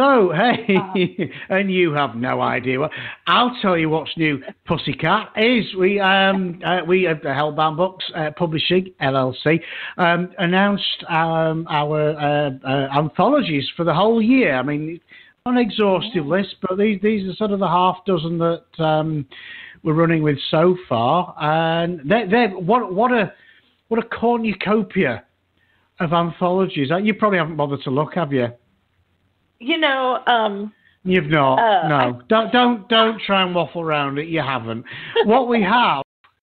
So, hey, and you have no idea what. I'll tell you what's new, Pussycat, is we, um, uh, we at the Hellbound Books uh, Publishing, LLC, um, announced um, our uh, uh, anthologies for the whole year. I mean, not an exhaustive list, but these, these are sort of the half dozen that um, we're running with so far. And they're, they're, what, what, a, what a cornucopia of anthologies. Uh, You probably haven't bothered to look, have you? You know, um, You've not. Uh, no. Don't don't don't try and waffle around it. You haven't. What we have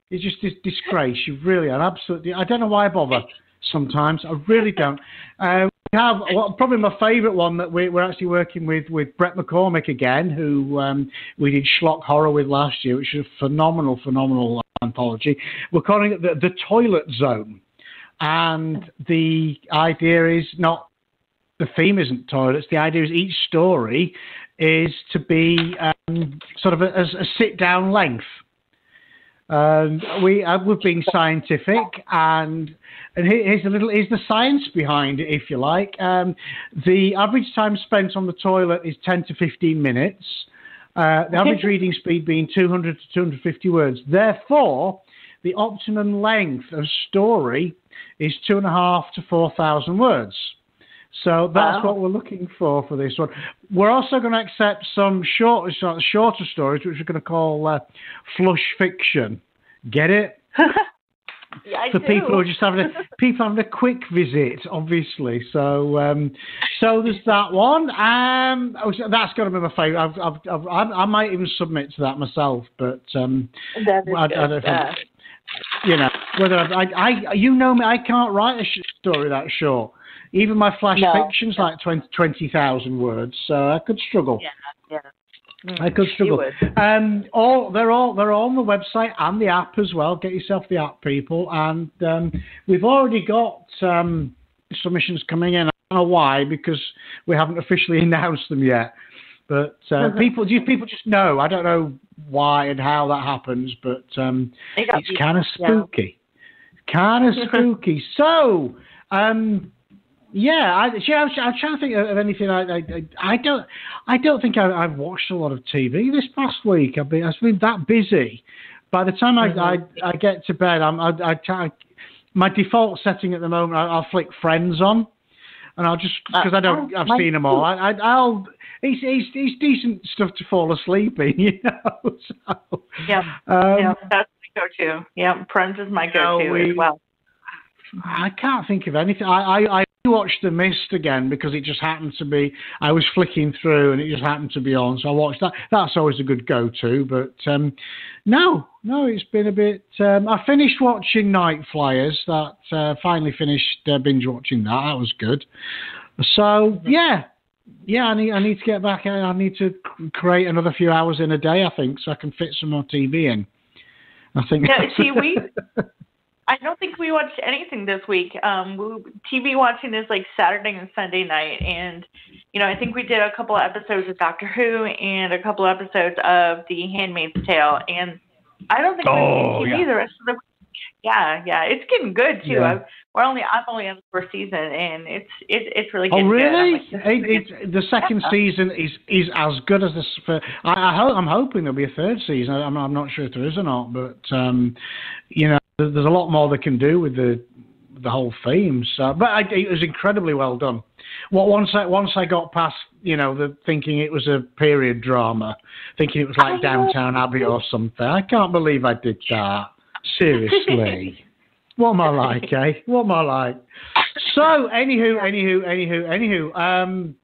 is just this disgrace. You really are absolutely. I don't know why I bother. Sometimes I really don't. Uh, we have well, probably my favourite one that we, we're actually working with with Brett McCormick again, who um, we did Schlock Horror with last year, which is a phenomenal, phenomenal anthology. We're calling it the, the Toilet Zone, and the idea is not the theme isn't toilets. The idea is each story is to be um, sort of a, a, a sit down length. And we uh, we're being scientific, and and here's a little here's the science behind it, if you like. Um, the average time spent on the toilet is 10 to 15 minutes. Uh, the average reading speed being 200 to 250 words. Therefore, the optimum length of story is two and a half to 4,000 words. So that's Wow. what we're looking for for this one. We're also going to accept some short, shorter stories, which we're going to call uh, flush fiction. Get it? yeah, I for do. people who are just having a people having a quick visit, obviously. So, um, so there's that one. Um, oh, so that's got to be my favourite. I've, I've, I've, I I might even submit to that myself, but um, That I, I don't know if I'm- you know whether I, I, you know me, I can't write a sh- story that short. Even my flash No. fiction's like 20 20,000 words, so I could struggle. Yeah, yeah. I could struggle. Um, all they're all they're all on the website and the app as well. Get yourself the app, people. And um, we've already got um, submissions coming in. I don't know why because we haven't officially announced them yet. But uh, Mhm. people, just people just know. I don't know why and how that happens, but um, it's kind of yeah. spooky. Kind of spooky. So, um, yeah, I, see, I was, I was trying to think of anything. I, I, I- I don't, I don't think I, I've watched a lot of TV this past week. I've been, I've been that busy. By the time I, I, I get to bed, I'm, I, I, try- my default setting at the moment, I, I'll flick Friends on, and I'll just because I don't, oh, I've seen them all. I, I, I'll. It's, it's, it's decent stuff to fall asleep in, you know. So, Yeah, um, yeah, that's my go-to. Yeah, Friends is my go-to we- as well. I can't think of anything. I, I, I watched The Mist again because it just happened to be. I was flicking through and it just happened to be on, so I watched that. That's always a good go-to. But um, no, no, it's been a bit. Um, I finished watching Night Flyers. That uh, finally finished uh, binge watching that. That was good. So yeah. Yeah, I need I need to get back. I I need to create another few hours in a day. I think so I can fit some more TV in. I think. Yeah, see, we. I don't think we watched anything this week. Um, we, TV watching is like Saturday and Sunday night, and you know, I think we did a couple of episodes of Doctor Who and a couple of episodes of The Handmaid's Tale, and I don't think Oh, we've seen TV yeah. the rest of the. Week. Yeah, yeah, it's getting good too. Yeah. I've, we're only I'm only on the first season, and it's it's it's really Oh getting good. I'm really? like, It, it, the second Yeah. season is is as good as the. s- fir- I, I hope I'm hoping there'll be a third season. I'm I'm not sure if there is or not, but um, you know, there's a lot more they can do with the the whole theme. So, but I, it was incredibly well done. Well, once I once I got past, you know, the thinking it was a period drama, thinking it was like. Downton Abbey or something. I can't believe I did that. Seriously. What am I like, eh? What am I like? So, anywho, anywho, anywho, anywho, um,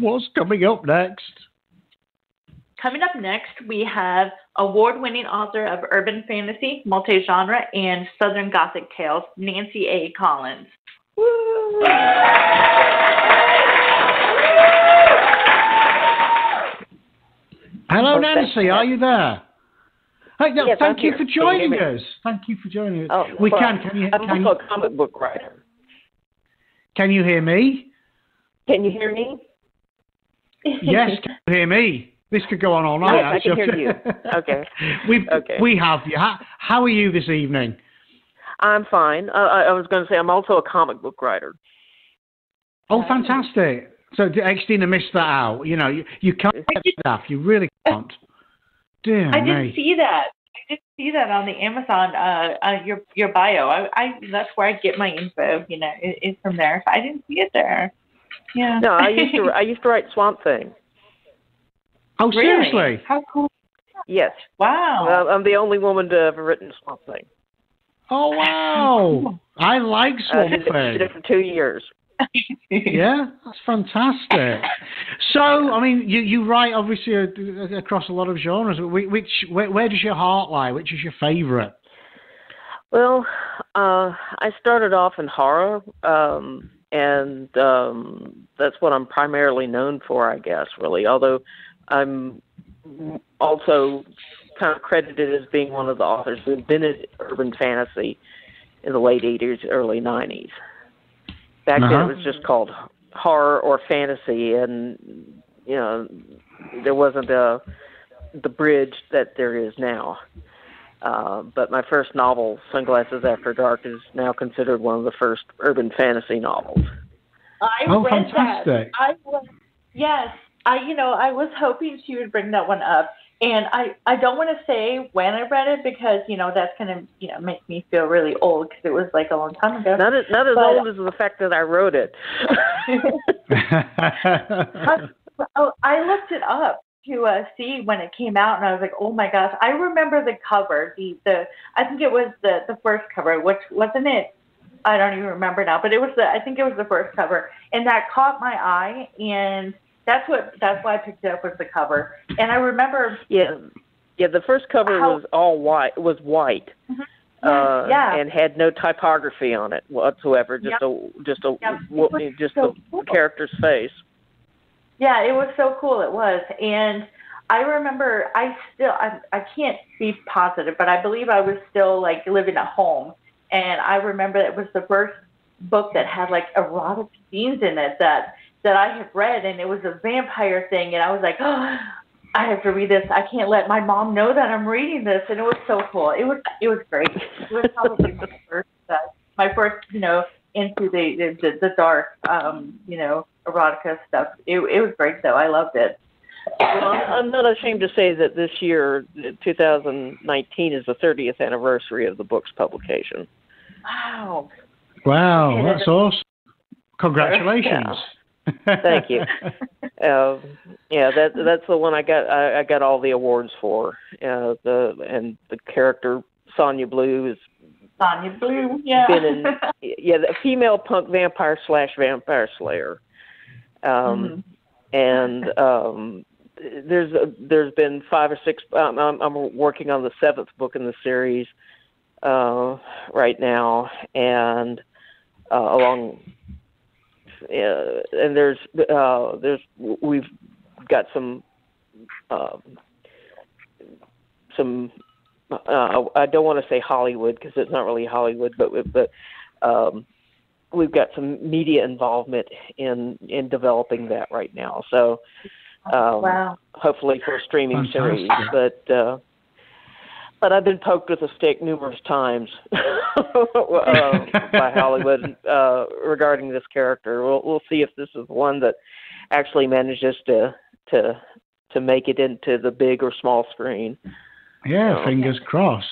what's coming up next? Coming up next, we have award-winning author of urban fantasy, multi-genre, and Southern Gothic tales, Nancy A. Collins. Woo! Hello, Nancy, are you there? Hey, no, Yes, thank I'm you here. for Can you joining us. Thank you for joining us. Oh, we well, can. Can you? I'm Can, also a comic book writer. can you hear me? Can you hear me? Yes, can you hear me? This could go on all night. Yes, I can hear you. Okay. We've, Okay. We have you. How, how are you this evening? I'm fine. Uh, I, I was going to say I'm also a comic book writer. Oh, fantastic! So d- Xtina missed that out. You know, you, you can't get stuff. You really can't. Dear I didn't see that. I didn't see that on the Amazon uh, uh your your bio. I, I that's where I get my info. You know, is, is from there. So I didn't see it there. Yeah. No, I used to I used to write Swamp Thing. Oh, Really? seriously? How cool! Yes, Wow. uh, I'm the only woman to have written Swamp Thing. Oh, wow! I like Uh, Swamp did, it- did Thing. it for two years. Yeah, that's fantastic. So, I mean, you you write obviously uh, across a lot of genres. Wh- Which where, where does your heart lie? Which is your favourite? Well, uh, I started off in horror, um, and um, that's what I'm primarily known for, I guess. Really, although I'm also kind of credited as being one of the authors who invented urban fantasy in the late '80s, early '90s. Back then, Uh-huh. it was just called horror or fantasy, and you know, there wasn't a the bridge that there is now. Uh, but my first novel, Sunglasses After Dark, is now considered one of the first urban fantasy novels. I Oh, read fantastic. that. I was yes. I you know I was hoping she would bring that one up, and I I don't want to say when I read it because you know that's gonna you know make me feel really old because it was like a long time ago. Not as not as But- old as the fact that I wrote it. I, oh, I looked it up to uh, see when it came out, and I was like, oh my gosh! I remember the cover. The the I think it was the the first cover, which wasn't it. I don't even remember now, but it was the I think it was the first cover, and that caught my eye, and that's what that's why I picked it up was the cover, and I remember yeah, yeah. The first cover How- was all white. Was white. Uh, yeah. and had no typography on it whatsoever. Just Yep. a just a Yep. was just so the cool. character's face. Yeah, it was so cool. It was, and I remember. I still. I. I can't be positive, but I believe I was still like living at home, and I remember it was the first book that had like erotic scenes in it that that I had read, and it was a vampire thing, and I was like, oh, I have to read this. I can't let my mom know that I'm reading this, and it was so cool. It was. It was great. It was probably my first. Uh, my first, you know, into the the, the, the dark, um, you know, erotica stuff. It, it was great though. I loved it. Well, I'm I'm not ashamed to say that this year, 2019, is the 30th anniversary of the book's publication. Wow. wow, that's awesome! Congratulations. Thank you. Uh, yeah, that that's the one I got. I, I got all the awards for. Uh, the and the character Sonya Blue has Sonya Blue. Yeah. been in. Yeah, the female punk vampire slash vampire slayer. Um, and um, there's a, there's been five or six. Um, I'm, I'm working on the seventh book in the series uh, right now, and uh, along. Uh, and there's uh, there's we've got some um, some uh, I don't want to say Hollywood because it's not really Hollywood, but but um, we've got some media involvement in in developing that right now. So um, wow. hopefully for a streaming series, but. Uh, but I've been poked with a stick numerous times uh, by Hollywood uh, regarding this character. We'll, we'll see if this is one that actually manages to to to make it into the big or small screen. Yeah, So- fingers crossed.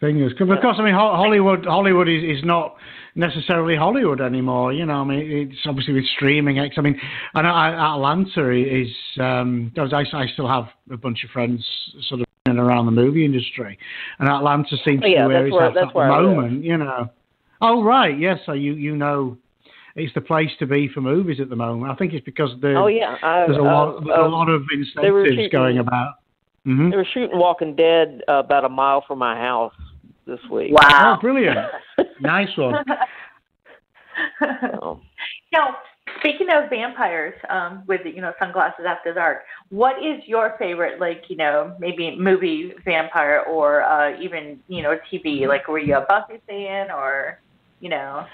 Fingers crossed. Because I mean, Hollywood, Hollywood is, is not necessarily Hollywood anymore. You know, I mean, it's obviously with streaming. I mean, I know Atlanta is. Um, I, I still have a bunch of friends sort of around the movie industry, and Atlanta seems Oh, yeah, to be where it's where- at that's at the moment. You know. Oh right, yes. So you you know, it's the place to be for movies at the moment. I think it's because the, Oh yeah, I, there's a uh, lot there's uh, a lot of they incentives shooting- going about. hmm They were shooting Walking Dead uh, about a mile from my house this week. Wow, Oh, brilliant! nice one. So, now, speaking of vampires, um, with you know sunglasses after dark, what is your favorite, like you know, maybe movie vampire or uh, even you know TV? Like, were you a Buffy fan or you know?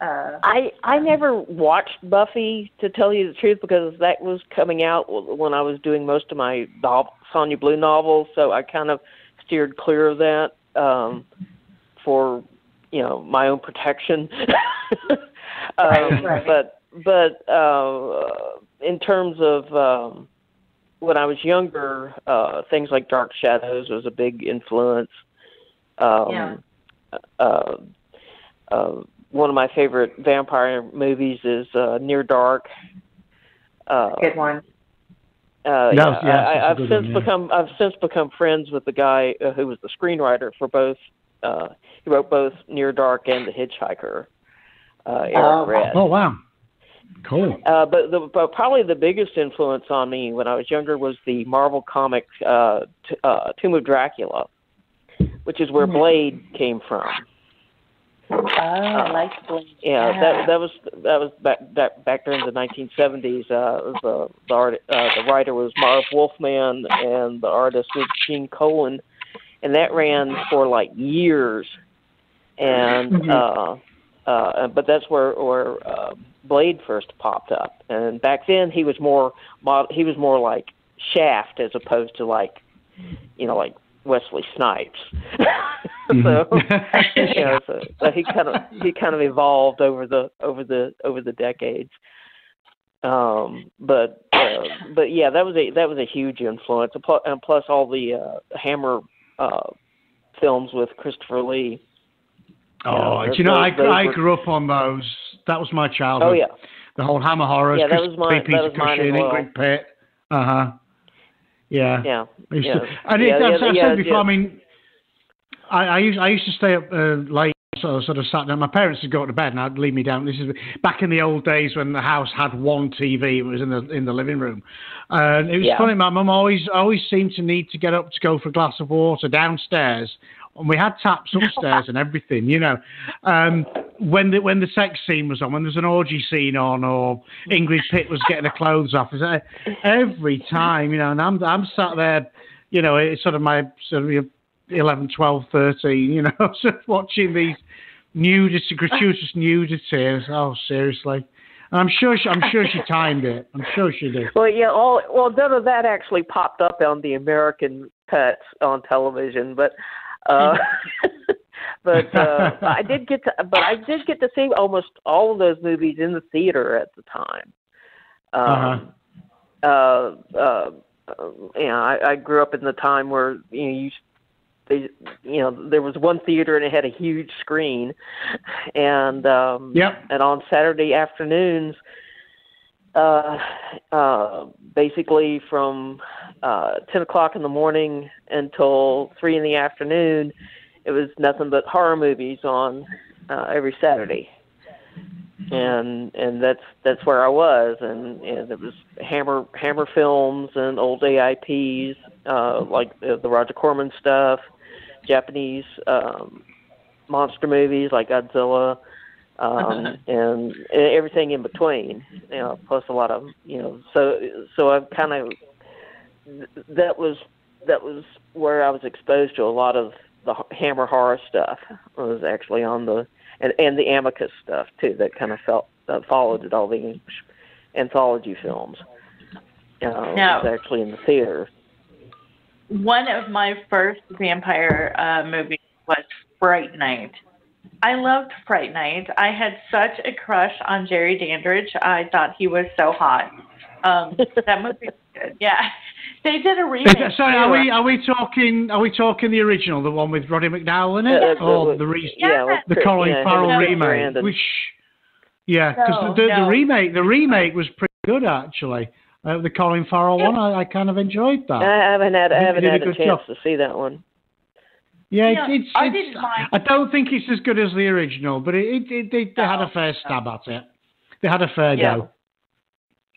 Uh, I I never watched Buffy to tell you the truth because that was coming out when I was doing most of my novel, Sonya Blue novels, so I kind of steered clear of that um, for you know my own protection. um, Right, right. But but uh, in terms of um, when I was younger, uh, things like Dark Shadows was a big influence. Um, Yeah. uh, uh, one of my favorite vampire movies is uh, Near Dark. Uh, Good one. uh, No, yeah, yes, it's a I, I've since one, yeah. become I've since become friends with the guy uh, who was the screenwriter for both. Uh, he wrote both Near Dark and The Hitchhiker. Uh, Eric Oh, Red. Oh wow, cool. Uh, but, the, but probably the biggest influence on me when I was younger was the Marvel comic uh, t- uh, Tomb of Dracula, which is where Mhm. Blade came from. Oh, I like Blade. Yeah, that that was that was back back, back during the 1970s. Uh, it was, uh, the art, uh, the writer was Marv Wolfman, and the artist was Gene Colan, and that ran for like years. And Mhm. uh, uh, but that's where where uh, Blade first popped up. And back then he was more mod- he was more like Shaft as opposed to like you know like Wesley Snipes. so you know, so, so he kind of he kind of evolved over the over the over the decades. Um, but uh, but yeah, that was a that was a huge influence, and plus, and plus all the uh, Hammer uh, films with Christopher Lee. Oh, Yeah, do you know, I, those- those I were- grew up on those. That was my childhood. Oh yeah, The whole Hammer horrors. Yeah, that was mine- Peter that was mine Cushing, well. Ingrid Pitt. Uh huh. Yeah. yeah, I yeah. to, and yeah, it, yeah, I've, I've yeah, said before. yeah. I mean, I, I used I used to stay up uh, late, sort of, sort of sat down. My parents would go to bed, and I'd leave me down. This is back in the old days when the house had one TV. It was in the in the living room, and it was Yeah. funny. My mum always always seemed to need to get up to go for a glass of water downstairs. And we had taps upstairs and everything, you know. Um, when the when the sex scene was on, when there's an orgy scene on, or Ingrid Pitt was getting her clothes off, is every time, you know. And I'm I'm sat there, you know, it's sort of my sort of 11, 12, 13, you know, sort of watching these nudity, gratuitous nudities. Oh, seriously. I'm sure she, I'm sure she timed it. I'm sure she did. Well, yeah, all well, none of that actually popped up on the American Pets on television, but uh but uh I did get to but I did get to see almost all of those movies in the theater at the time. Um uh uh, uh you know, I, I grew up in the time where you know you they you know there was one theater and it had a huge screen and um Yep. and on Saturday afternoons uh uh basically from uh ten o'clock in the morning until three in the afternoon it was nothing but horror movies on uh every Saturday. And and that's that's where I was and, and it was Hammer Hammer films and old AIPs, uh like the, the Roger Corman stuff, Japanese um monster movies like Godzilla, um, and, and everything in between. You know, plus a lot of you know. So so I've kind of that was that was where I was exposed to a lot of the Hammer horror stuff. Was actually on the and and the Amicus stuff too. That kind of felt uh, followed at all the English anthology films. Uh, Now- was actually in the theater. One of my first vampire uh, movies was Fright Night. I loved Fright Night. I had such a crush on Jerry Dandridge. I thought he was so hot. Um, that movie was good. Yeah, they did a Is remake. that- sorry, are we are we talking are we talking the original, the one with Roddy McDowall in it, uh, or the- the re- yeah, with the Chris- Colin yeah, Farrell remake? Brandon. Which, yeah, because No, the, the, no. the remake the remake was pretty good actually. Uh, the Colin Farrell Yeah. one, I, I kind of enjoyed that. I haven't had I haven't did a had a chance job. to see that one. Yeah, Yeah, it's, it's, I didn't mind. I don't think it's as good as the original, but it, it, it they, they had a fair stab at it. They had a fair Yeah. go.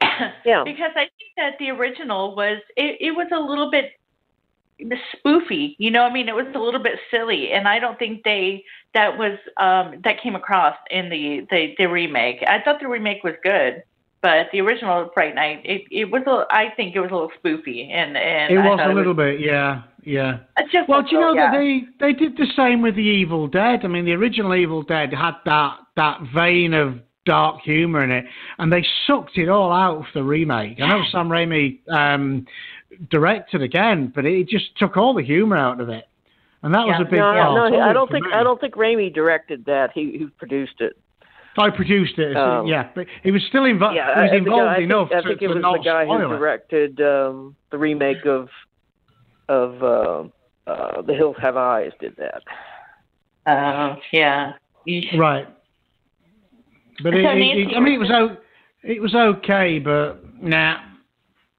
Yeah. because I think that the original was it, it was a little bit spoofy. You know, I mean, it was a little bit silly, and I don't think they that was um that came across in the the, the remake. I thought the remake was good. But the original Fright Night, it, it was a, I think it was a little spoofy, and and It I was a little bit, yeah, yeah. It's just Well, do you know little- that they they did the same with the Evil Dead? I mean, the original Evil Dead had that that vein of dark humor in it, and they sucked it all out of the remake. I know Sam Raimi um, directed again, but it just took all the humor out of it. and that was a big no, part. no, I don't think me. I don't think Raimi directed that. He he produced it. I produced it. Um, yeah, but he was still involved. yeah, he was I, I think, involved I think, enough I think it to was the guy who it. directed um, the remake of of uh, uh, The Hills Have Eyes. Did that? Oh, yeah. Right. But it, it, it, I mean, it was o- it was okay, but nah,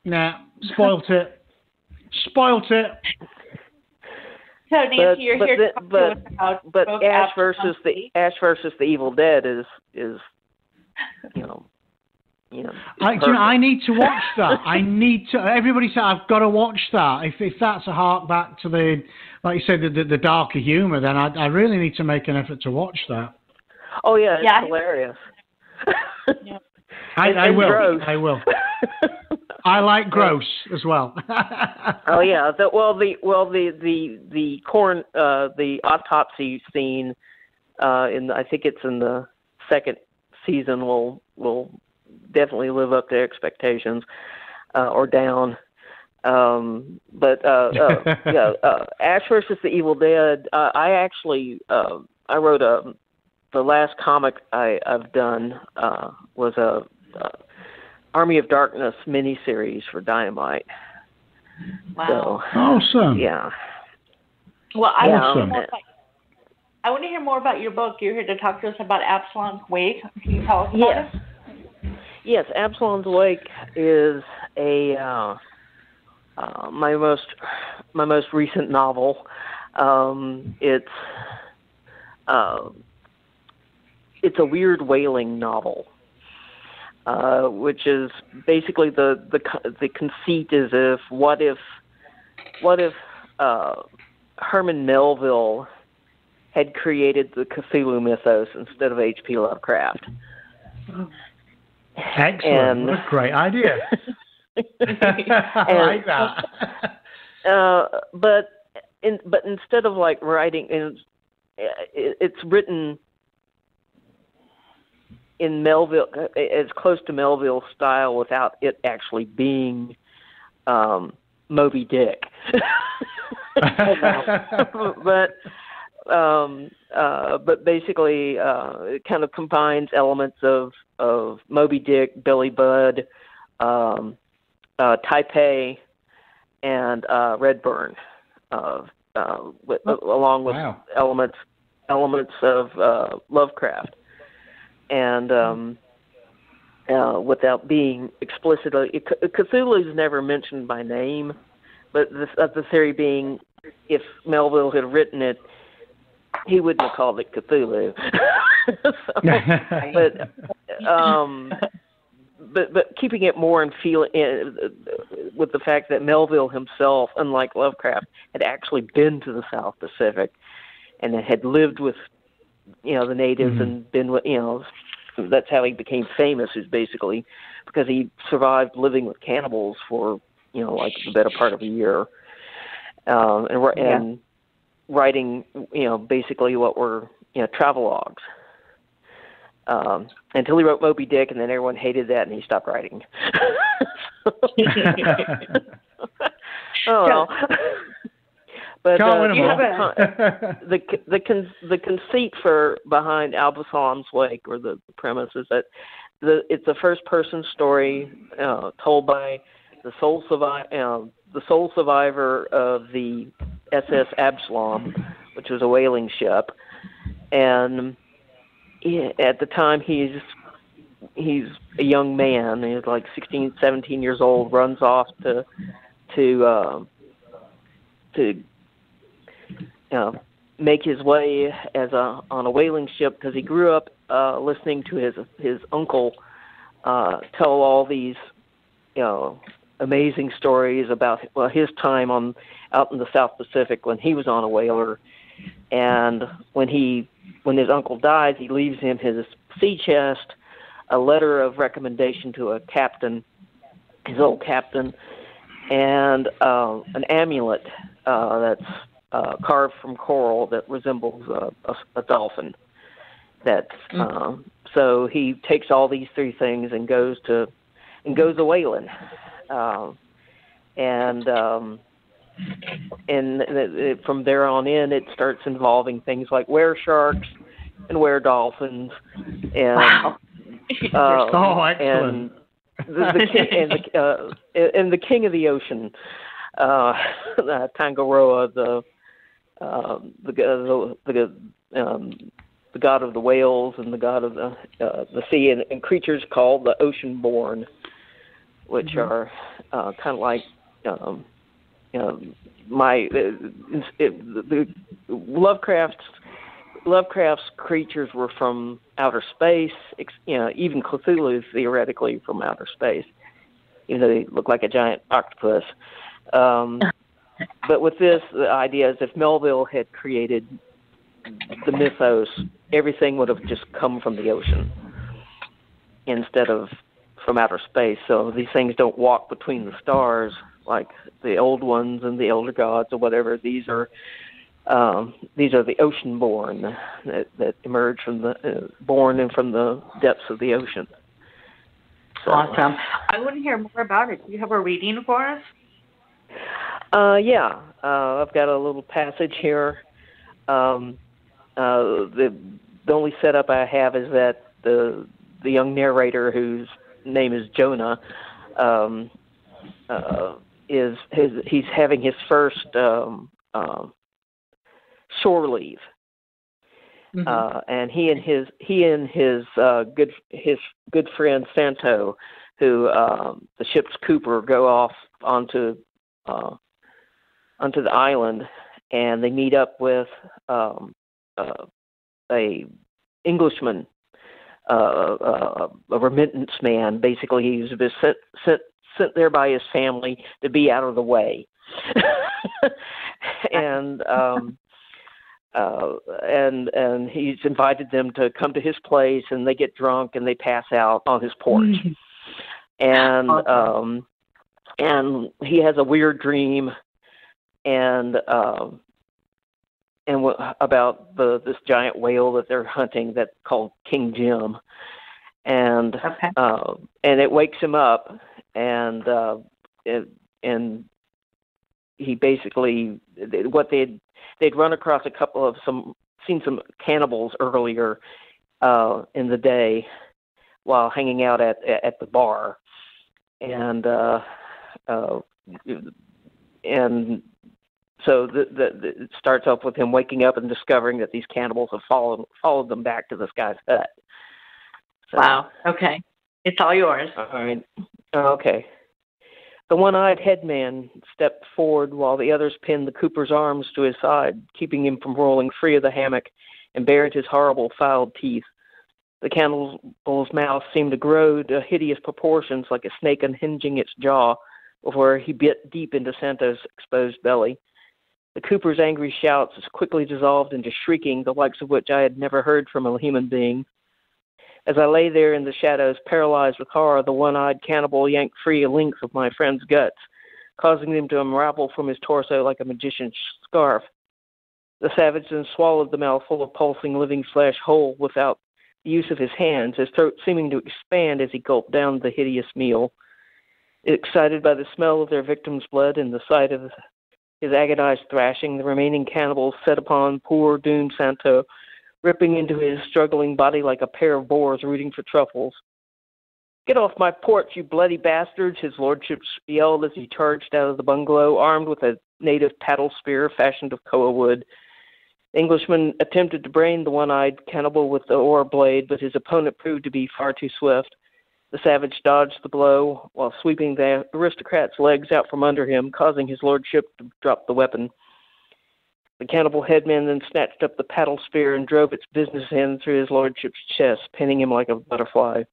nah, spoilt it, spoilt it. So Nancy, But you're but here the- to but about but Ash Absalom versus the Ash versus the Evil Dead is is you know you know. I, do you know, I need to watch that. I need to. Everybody said I've got to watch that. If if that's a hark back to the, like you said, the the, the darker humour, then I I really need to make an effort to watch that. Oh yeah, it's Yeah, I- hilarious. I, And- I will. I will. I like gross as well. Oh yeah, the, well the well the the the corn uh the autopsy scene uh in I think it's in the second season will will definitely live up to expectations uh or down. Um but uh, uh yeah, uh Ash versus the Evil Dead uh, I actually uh I wrote a the last comic I I've done uh was a, uh Army of Darkness miniseries for Dynamite. Wow. So, awesome. yeah. Well, I want to Awesome. hear more about. I want to hear more about your book. You're here to talk to us about Absalom's Wake. Can you tell us about Yes. it? Yes, Absalom's Wake is a uh, uh, my most my most recent novel. Um, it's uh, it's a weird whaling novel, uh, which is basically the the the conceit is if what if what if uh, Herman Melville had created the Cthulhu mythos instead of H.P. Lovecraft. Excellent. And- great idea. I like that. uh, but in, but instead of like writing, in, it, it's written in Melville, as close to Melville style, without it actually being um, Moby Dick. but um, uh, but basically, uh, it kind of combines elements of of Moby Dick, Billy Budd, um, uh, Typee, and uh, Redburn, uh, uh, with, along with Wow. elements elements of uh, Lovecraft, and um, uh, without being explicitly, Cthulhu is never mentioned by name, but the, uh, the theory being, if Melville had written it, he wouldn't have called it Cthulhu. so, but um, but but keeping it more in feel in, with the fact that Melville himself, unlike Lovecraft, had actually been to the South Pacific and had lived with you know the natives Mhm. and been with you know that's how he became famous is basically because he survived living with cannibals for you know like the better part of a year um and ri- Yeah. and writing you know basically what were you know travelogues um until he wrote Moby Dick and then everyone hated that and he stopped writing oh well. but uh, you have a- the the con- the conceit for behind Absalom's Wake or the premise is that the it's a first person story uh, told by the sole survivor uh, the sole survivor of the SS Absalom, which was a whaling ship, and he, at the time he's he's a young man. He's like 16 17 years old runs off to to um to uh, make his way as a on a whaling ship because he grew up uh listening to his his uncle uh tell all these you know amazing stories about well his time on out in the South Pacific when he was on a whaler. And when he when his uncle dies he leaves him his sea chest a letter of recommendation to a captain his old captain and uh, an amulet uh, that's uh, carved from coral that resembles a, a, a dolphin. That's um, so he takes all these three things and goes to and goes a whaling, um, and um, and th- th- from there on in, it starts involving things like were sharks and were dolphins, and Wow. uh, Oh, excellent. and the, the king and the, uh, and the king of the ocean, uh, uh, Tangaroa, the um, the the the, um, the god of the whales and the god of the uh, the sea, and, and creatures called the ocean-born, which Mm-hmm. are uh, kind of like um, you know, my uh, it, the, the Lovecraft's Lovecraft's creatures were from outer space. ex- You know, even Cthulhu is theoretically from outer space, even though they look like a giant octopus. Um, but with this, the idea is if Melville had created the mythos, everything would have just come from the ocean instead of from outer space. So these things don't walk between the stars like the old ones and the elder gods or whatever. These are um, these are the ocean born that, that emerge from the uh, born and from the depths of the ocean. So, Awesome. I want to hear more about it. Do you have a reading for us? Uh, yeah, uh, I've got a little passage here. Um, uh, the the only setup I have is that the the young narrator whose name is Jonah um, uh, is his he's having his first um, um, shore leave. Uh, and he and his he and his uh, good his good friend Santo, who um, the ship's cooper, go off onto uh, onto the island, and they meet up with um, uh, a Englishman, uh, uh, a remittance man. Basically, he was sent sent sent there by his family to be out of the way, and um, uh, and and he's invited them to come to his place, and they get drunk and they pass out on his porch, and um, and he has a weird dream, and um, and w- about the this giant whale that they're hunting that's called King Jim, and Okay. uh, and it wakes him up, and uh, it, and he basically what they'd they'd run across a couple of some seen some cannibals earlier uh, in the day while hanging out at at the bar, and uh, uh, and so the, the, the, it starts off with him waking up and discovering that these cannibals have followed followed them back to this guy's hut. So, Wow. Okay. It's all yours. All right. Okay. The one-eyed headman stepped forward while the others pinned the Cooper's arms to his side, keeping him from rolling free of the hammock and bared his horrible, foul teeth. The cannibal's mouth seemed to grow to hideous proportions like a snake unhinging its jaw before he bit deep into Santo's exposed belly. The Cooper's angry shouts quickly dissolved into shrieking, the likes of which I had never heard from a human being. As I lay there in the shadows, paralyzed with horror, the one eyed cannibal yanked free a length of my friend's guts, causing them to unravel from his torso like a magician's scarf. The savage then swallowed the mouthful of pulsing living flesh whole without the use of his hands, his throat seeming to expand as he gulped down the hideous meal. Excited by the smell of their victim's blood and the sight of his agonized thrashing, the remaining cannibals set upon poor doomed Santo, ripping into his struggling body like a pair of boars rooting for truffles. Get off my porch, you bloody bastards, his lordship yelled as he charged out of the bungalow, armed with a native paddle spear fashioned of koa wood. The Englishman attempted to brain the one eyed cannibal with the oar blade, but his opponent proved to be far too swift. The savage dodged the blow while sweeping the aristocrat's legs out from under him, causing his lordship to drop the weapon. The cannibal headman then snatched up the paddle spear and drove its business end through his lordship's chest, pinning him like a butterfly.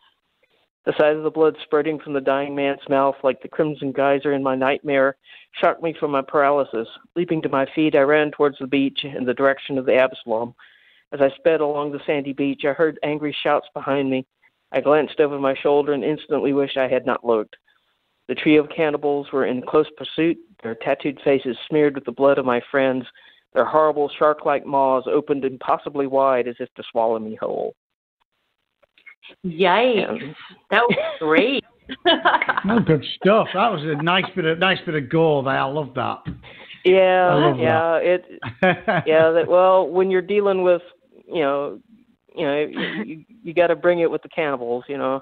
The sight of the blood spurting from the dying man's mouth like the crimson geyser in my nightmare shocked me from my paralysis. Leaping to my feet, I ran towards the beach in the direction of the Absalom. As I sped along the sandy beach, I heard angry shouts behind me. I glanced over my shoulder and instantly wished I had not looked. The trio of cannibals were in close pursuit, their tattooed faces smeared with the blood of my friends, their horrible shark like maws opened impossibly wide as if to swallow me whole. Yikes. That was great. Oh, good stuff. That was a nice bit of nice bit of gore there. I love that. Yeah, love yeah, it. Yeah, that. Well, when you're dealing with, you know, you know, you you, you got to bring it with the cannibals, you know.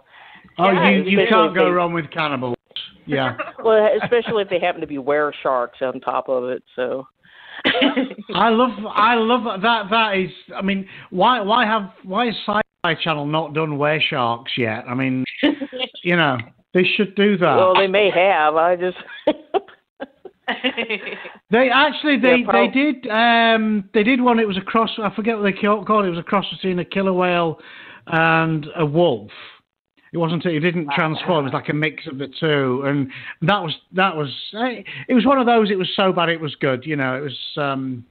Oh, Yeah, you you can't go they- wrong with cannibals. Yeah. Well, especially if they happen to be were sharks on top of it. So. I love I love that that is I mean why why have why is Sci-Fi Channel not done were sharks yet? I mean you know they should do that. Well, they may have. I just. They actually they they did um they did one. It was a cross. I forget what they called it. It was a cross between a killer whale and a wolf. It wasn't. It didn't transform. It was like a mix of the two, and that was that was. eh, It was one of those. It was so bad it was good. You know. It was. um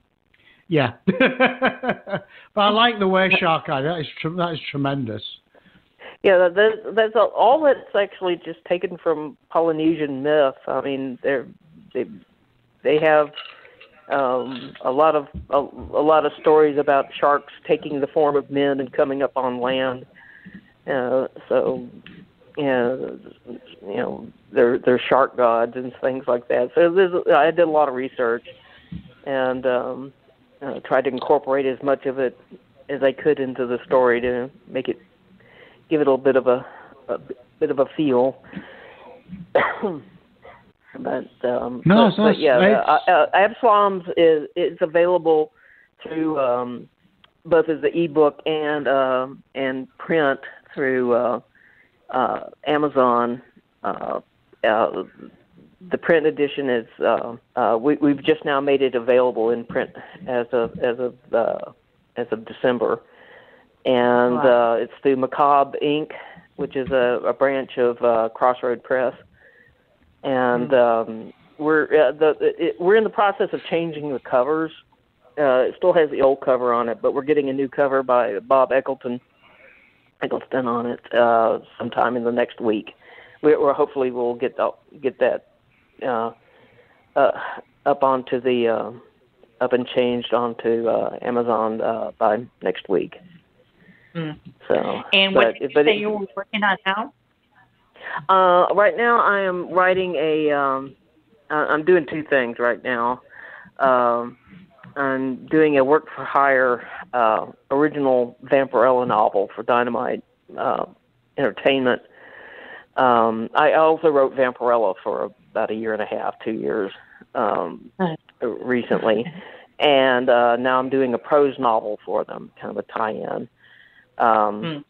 Yeah. but I like the way shark eye. That is that is tremendous. Yeah, that's that's all- all that's actually just taken from Polynesian myth. I mean, they're they they have um, a lot of a, a lot of stories about sharks taking the form of men and coming up on land. Uh, so, yeah, you know, they're they're shark gods and things like that. So there's, I did a lot of research and um, uh, tried to incorporate as much of it as I could into the story to make it give it a bit of a, a bit of a feel. but um, No, but, so but yeah, it's- uh, uh, Absalom's is is available through um, both as the ebook and um, and print through uh, uh, Amazon. Uh, uh, the print edition is uh, uh, we, we've just now made it available in print as of as of uh, as of December, and Wow. uh, it's through Macabre Inc., which is a, a branch of uh, Crossroad Press, and um, we're uh, the it, we're in the process of changing the covers. Uh, it still has the old cover on it, but we're getting a new cover by Bob Eggleton Eccleston on it uh, sometime in the next week. We're, we're hopefully we'll get the, get that uh, uh, up onto the uh, up and changed onto uh, Amazon uh, by next week. Mm. So, And but, what did you but say it- you were working on now? Uh, right now, I am writing a. Um, I'm doing two things right now. Um, I'm doing a work for hire uh, original Vampirella novel for Dynamite uh, Entertainment. Um, I also wrote Vampirella for about a year and a half, two years um, recently, and uh, now I'm doing a prose novel for them, kind of a tie-in. Um,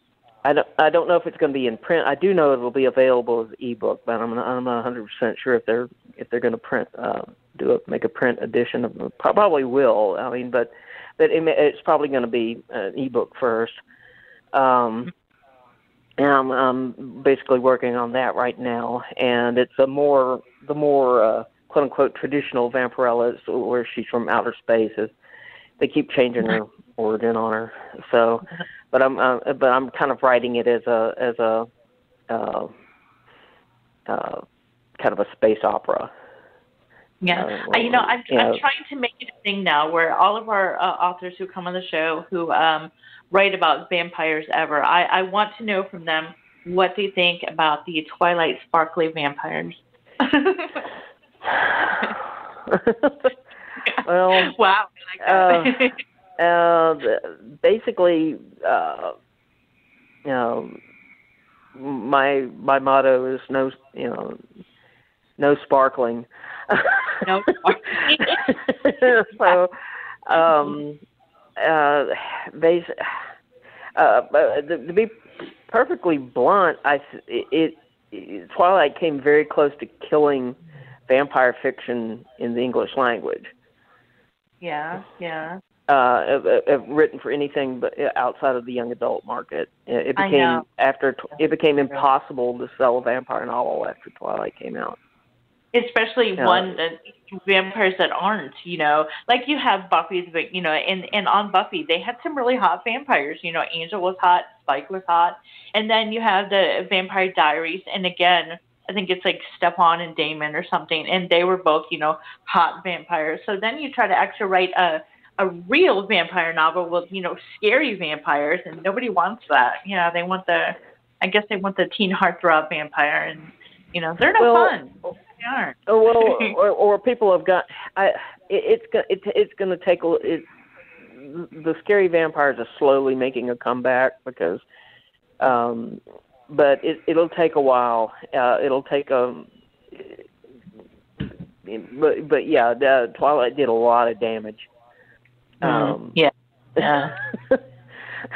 I don't I don't know if it's going to be in print. I do know it'll be available as ebook, but I'm not, I'm not 100 percent sure if they're if they're going to print uh, do a make a print edition of it. Probably will. I mean, but but it it's probably going to be an ebook first. Um, and I'm, I'm basically working on that right now, and it's a more the more uh, quote unquote traditional Vampirella, where she's from outer space. Is they keep changing her origin on her. So, but I'm uh, but I'm kind of writing it as a as a uh, uh, kind of a space opera. Yeah, Uh, I, you know, I'm, yeah. I'm trying to make it a thing now where all of our uh, authors who come on the show who um, write about vampires ever, I, I want to know from them what they think about the Twilight sparkly vampires. well, wow, I like that. uh, uh, basically, uh, you know, my my motto is no, you know, no sparkling. no Sparkling. so, um, uh, bas uh, to, to be perfectly blunt, I it, it Twilight came very close to killing vampire fiction in the English language. yeah, yeah. Uh, uh, uh, written for anything but uh, outside of the young adult market. It, became after it became impossible to sell a vampire novel after Twilight came out. especially Yeah. one that vampires that aren't you know like you have buffy's but you know and and on buffy they had some really hot vampires you know angel was hot spike was hot and then you have the vampire diaries and again i think it's like stefan and damon or something and they were both you know hot vampires so then you try to actually write a a real vampire novel with you know scary vampires and nobody wants that you know they want the i guess they want the teen heartthrob vampire and you know they're no Well, fun they aren't. Oh well, or, or people have got. I it, it's go- it, it's going to take a. It, the scary vampires are slowly making a comeback because, um, but it it'll take a while. Uh, it'll take a. But but yeah, the Twilight did a lot of damage. Um, yeah. Yeah.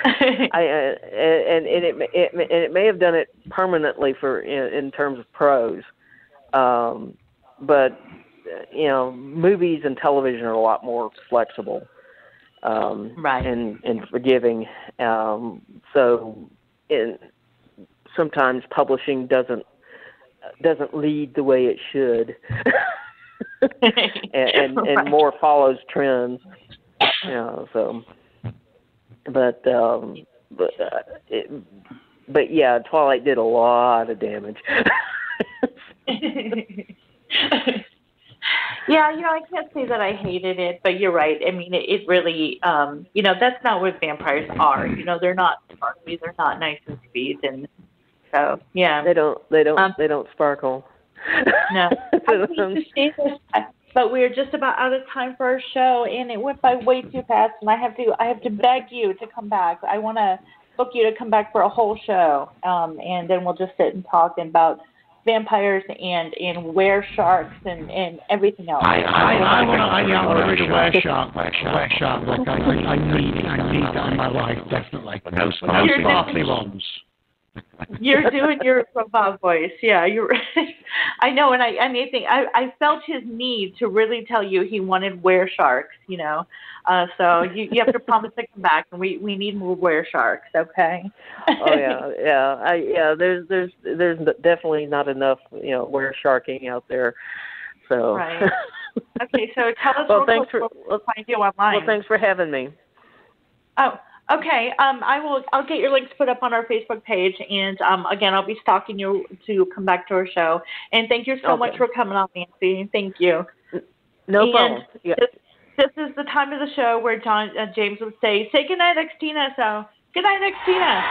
I uh, and and it, it and it may have done it permanently for in, in terms of prose, um, but uh, you know movies and television are a lot more flexible, um, right, and and forgiving. Um, so, in sometimes publishing doesn't doesn't lead the way it should, and and, and Right. more follows trends. You know, so but um but uh, it, but yeah twilight did a lot of damage yeah, you know, I can't say that I hated it, but you're right. I mean, it, it really, um, you know, that's not what vampires are. You know, they're not sparkly, they're not nice and sweet, and so yeah. they don't they don't Um, they don't sparkle No, I hate to say this, but we're just about out of time for our show, and it went by way too fast. And I have to, I have to beg you to come back. I want to book you to come back for a whole show, um, and then we'll just sit and talk about vampires and and were sharks and and everything else. I, I, I want to, I, want to were shark, were shark. Like I, I, need, I need that in my life, definitely. No, sparkly ones. You're doing your robot voice, yeah. You're. I know, and I, and I think I, I felt his need to really tell you he wanted were sharks. You know, uh, so you, you have to promise to come back, and we, we need more were sharks. Okay. oh yeah yeah i yeah there's there's there's definitely not enough you know where sharking out there so Right. Okay, so tell us well thanks for we'll find you online. well thanks for having me Oh, okay. Um, I will. I'll get your links put up on our Facebook page, and um, again, I'll be stalking you to come back to our show. And thank you so Okay. much for coming on, Nancy. Thank you. no And problem yeah. This, this is the time of the show where John uh, James would say, "Say good night, Xtina." So, good night, Xtina.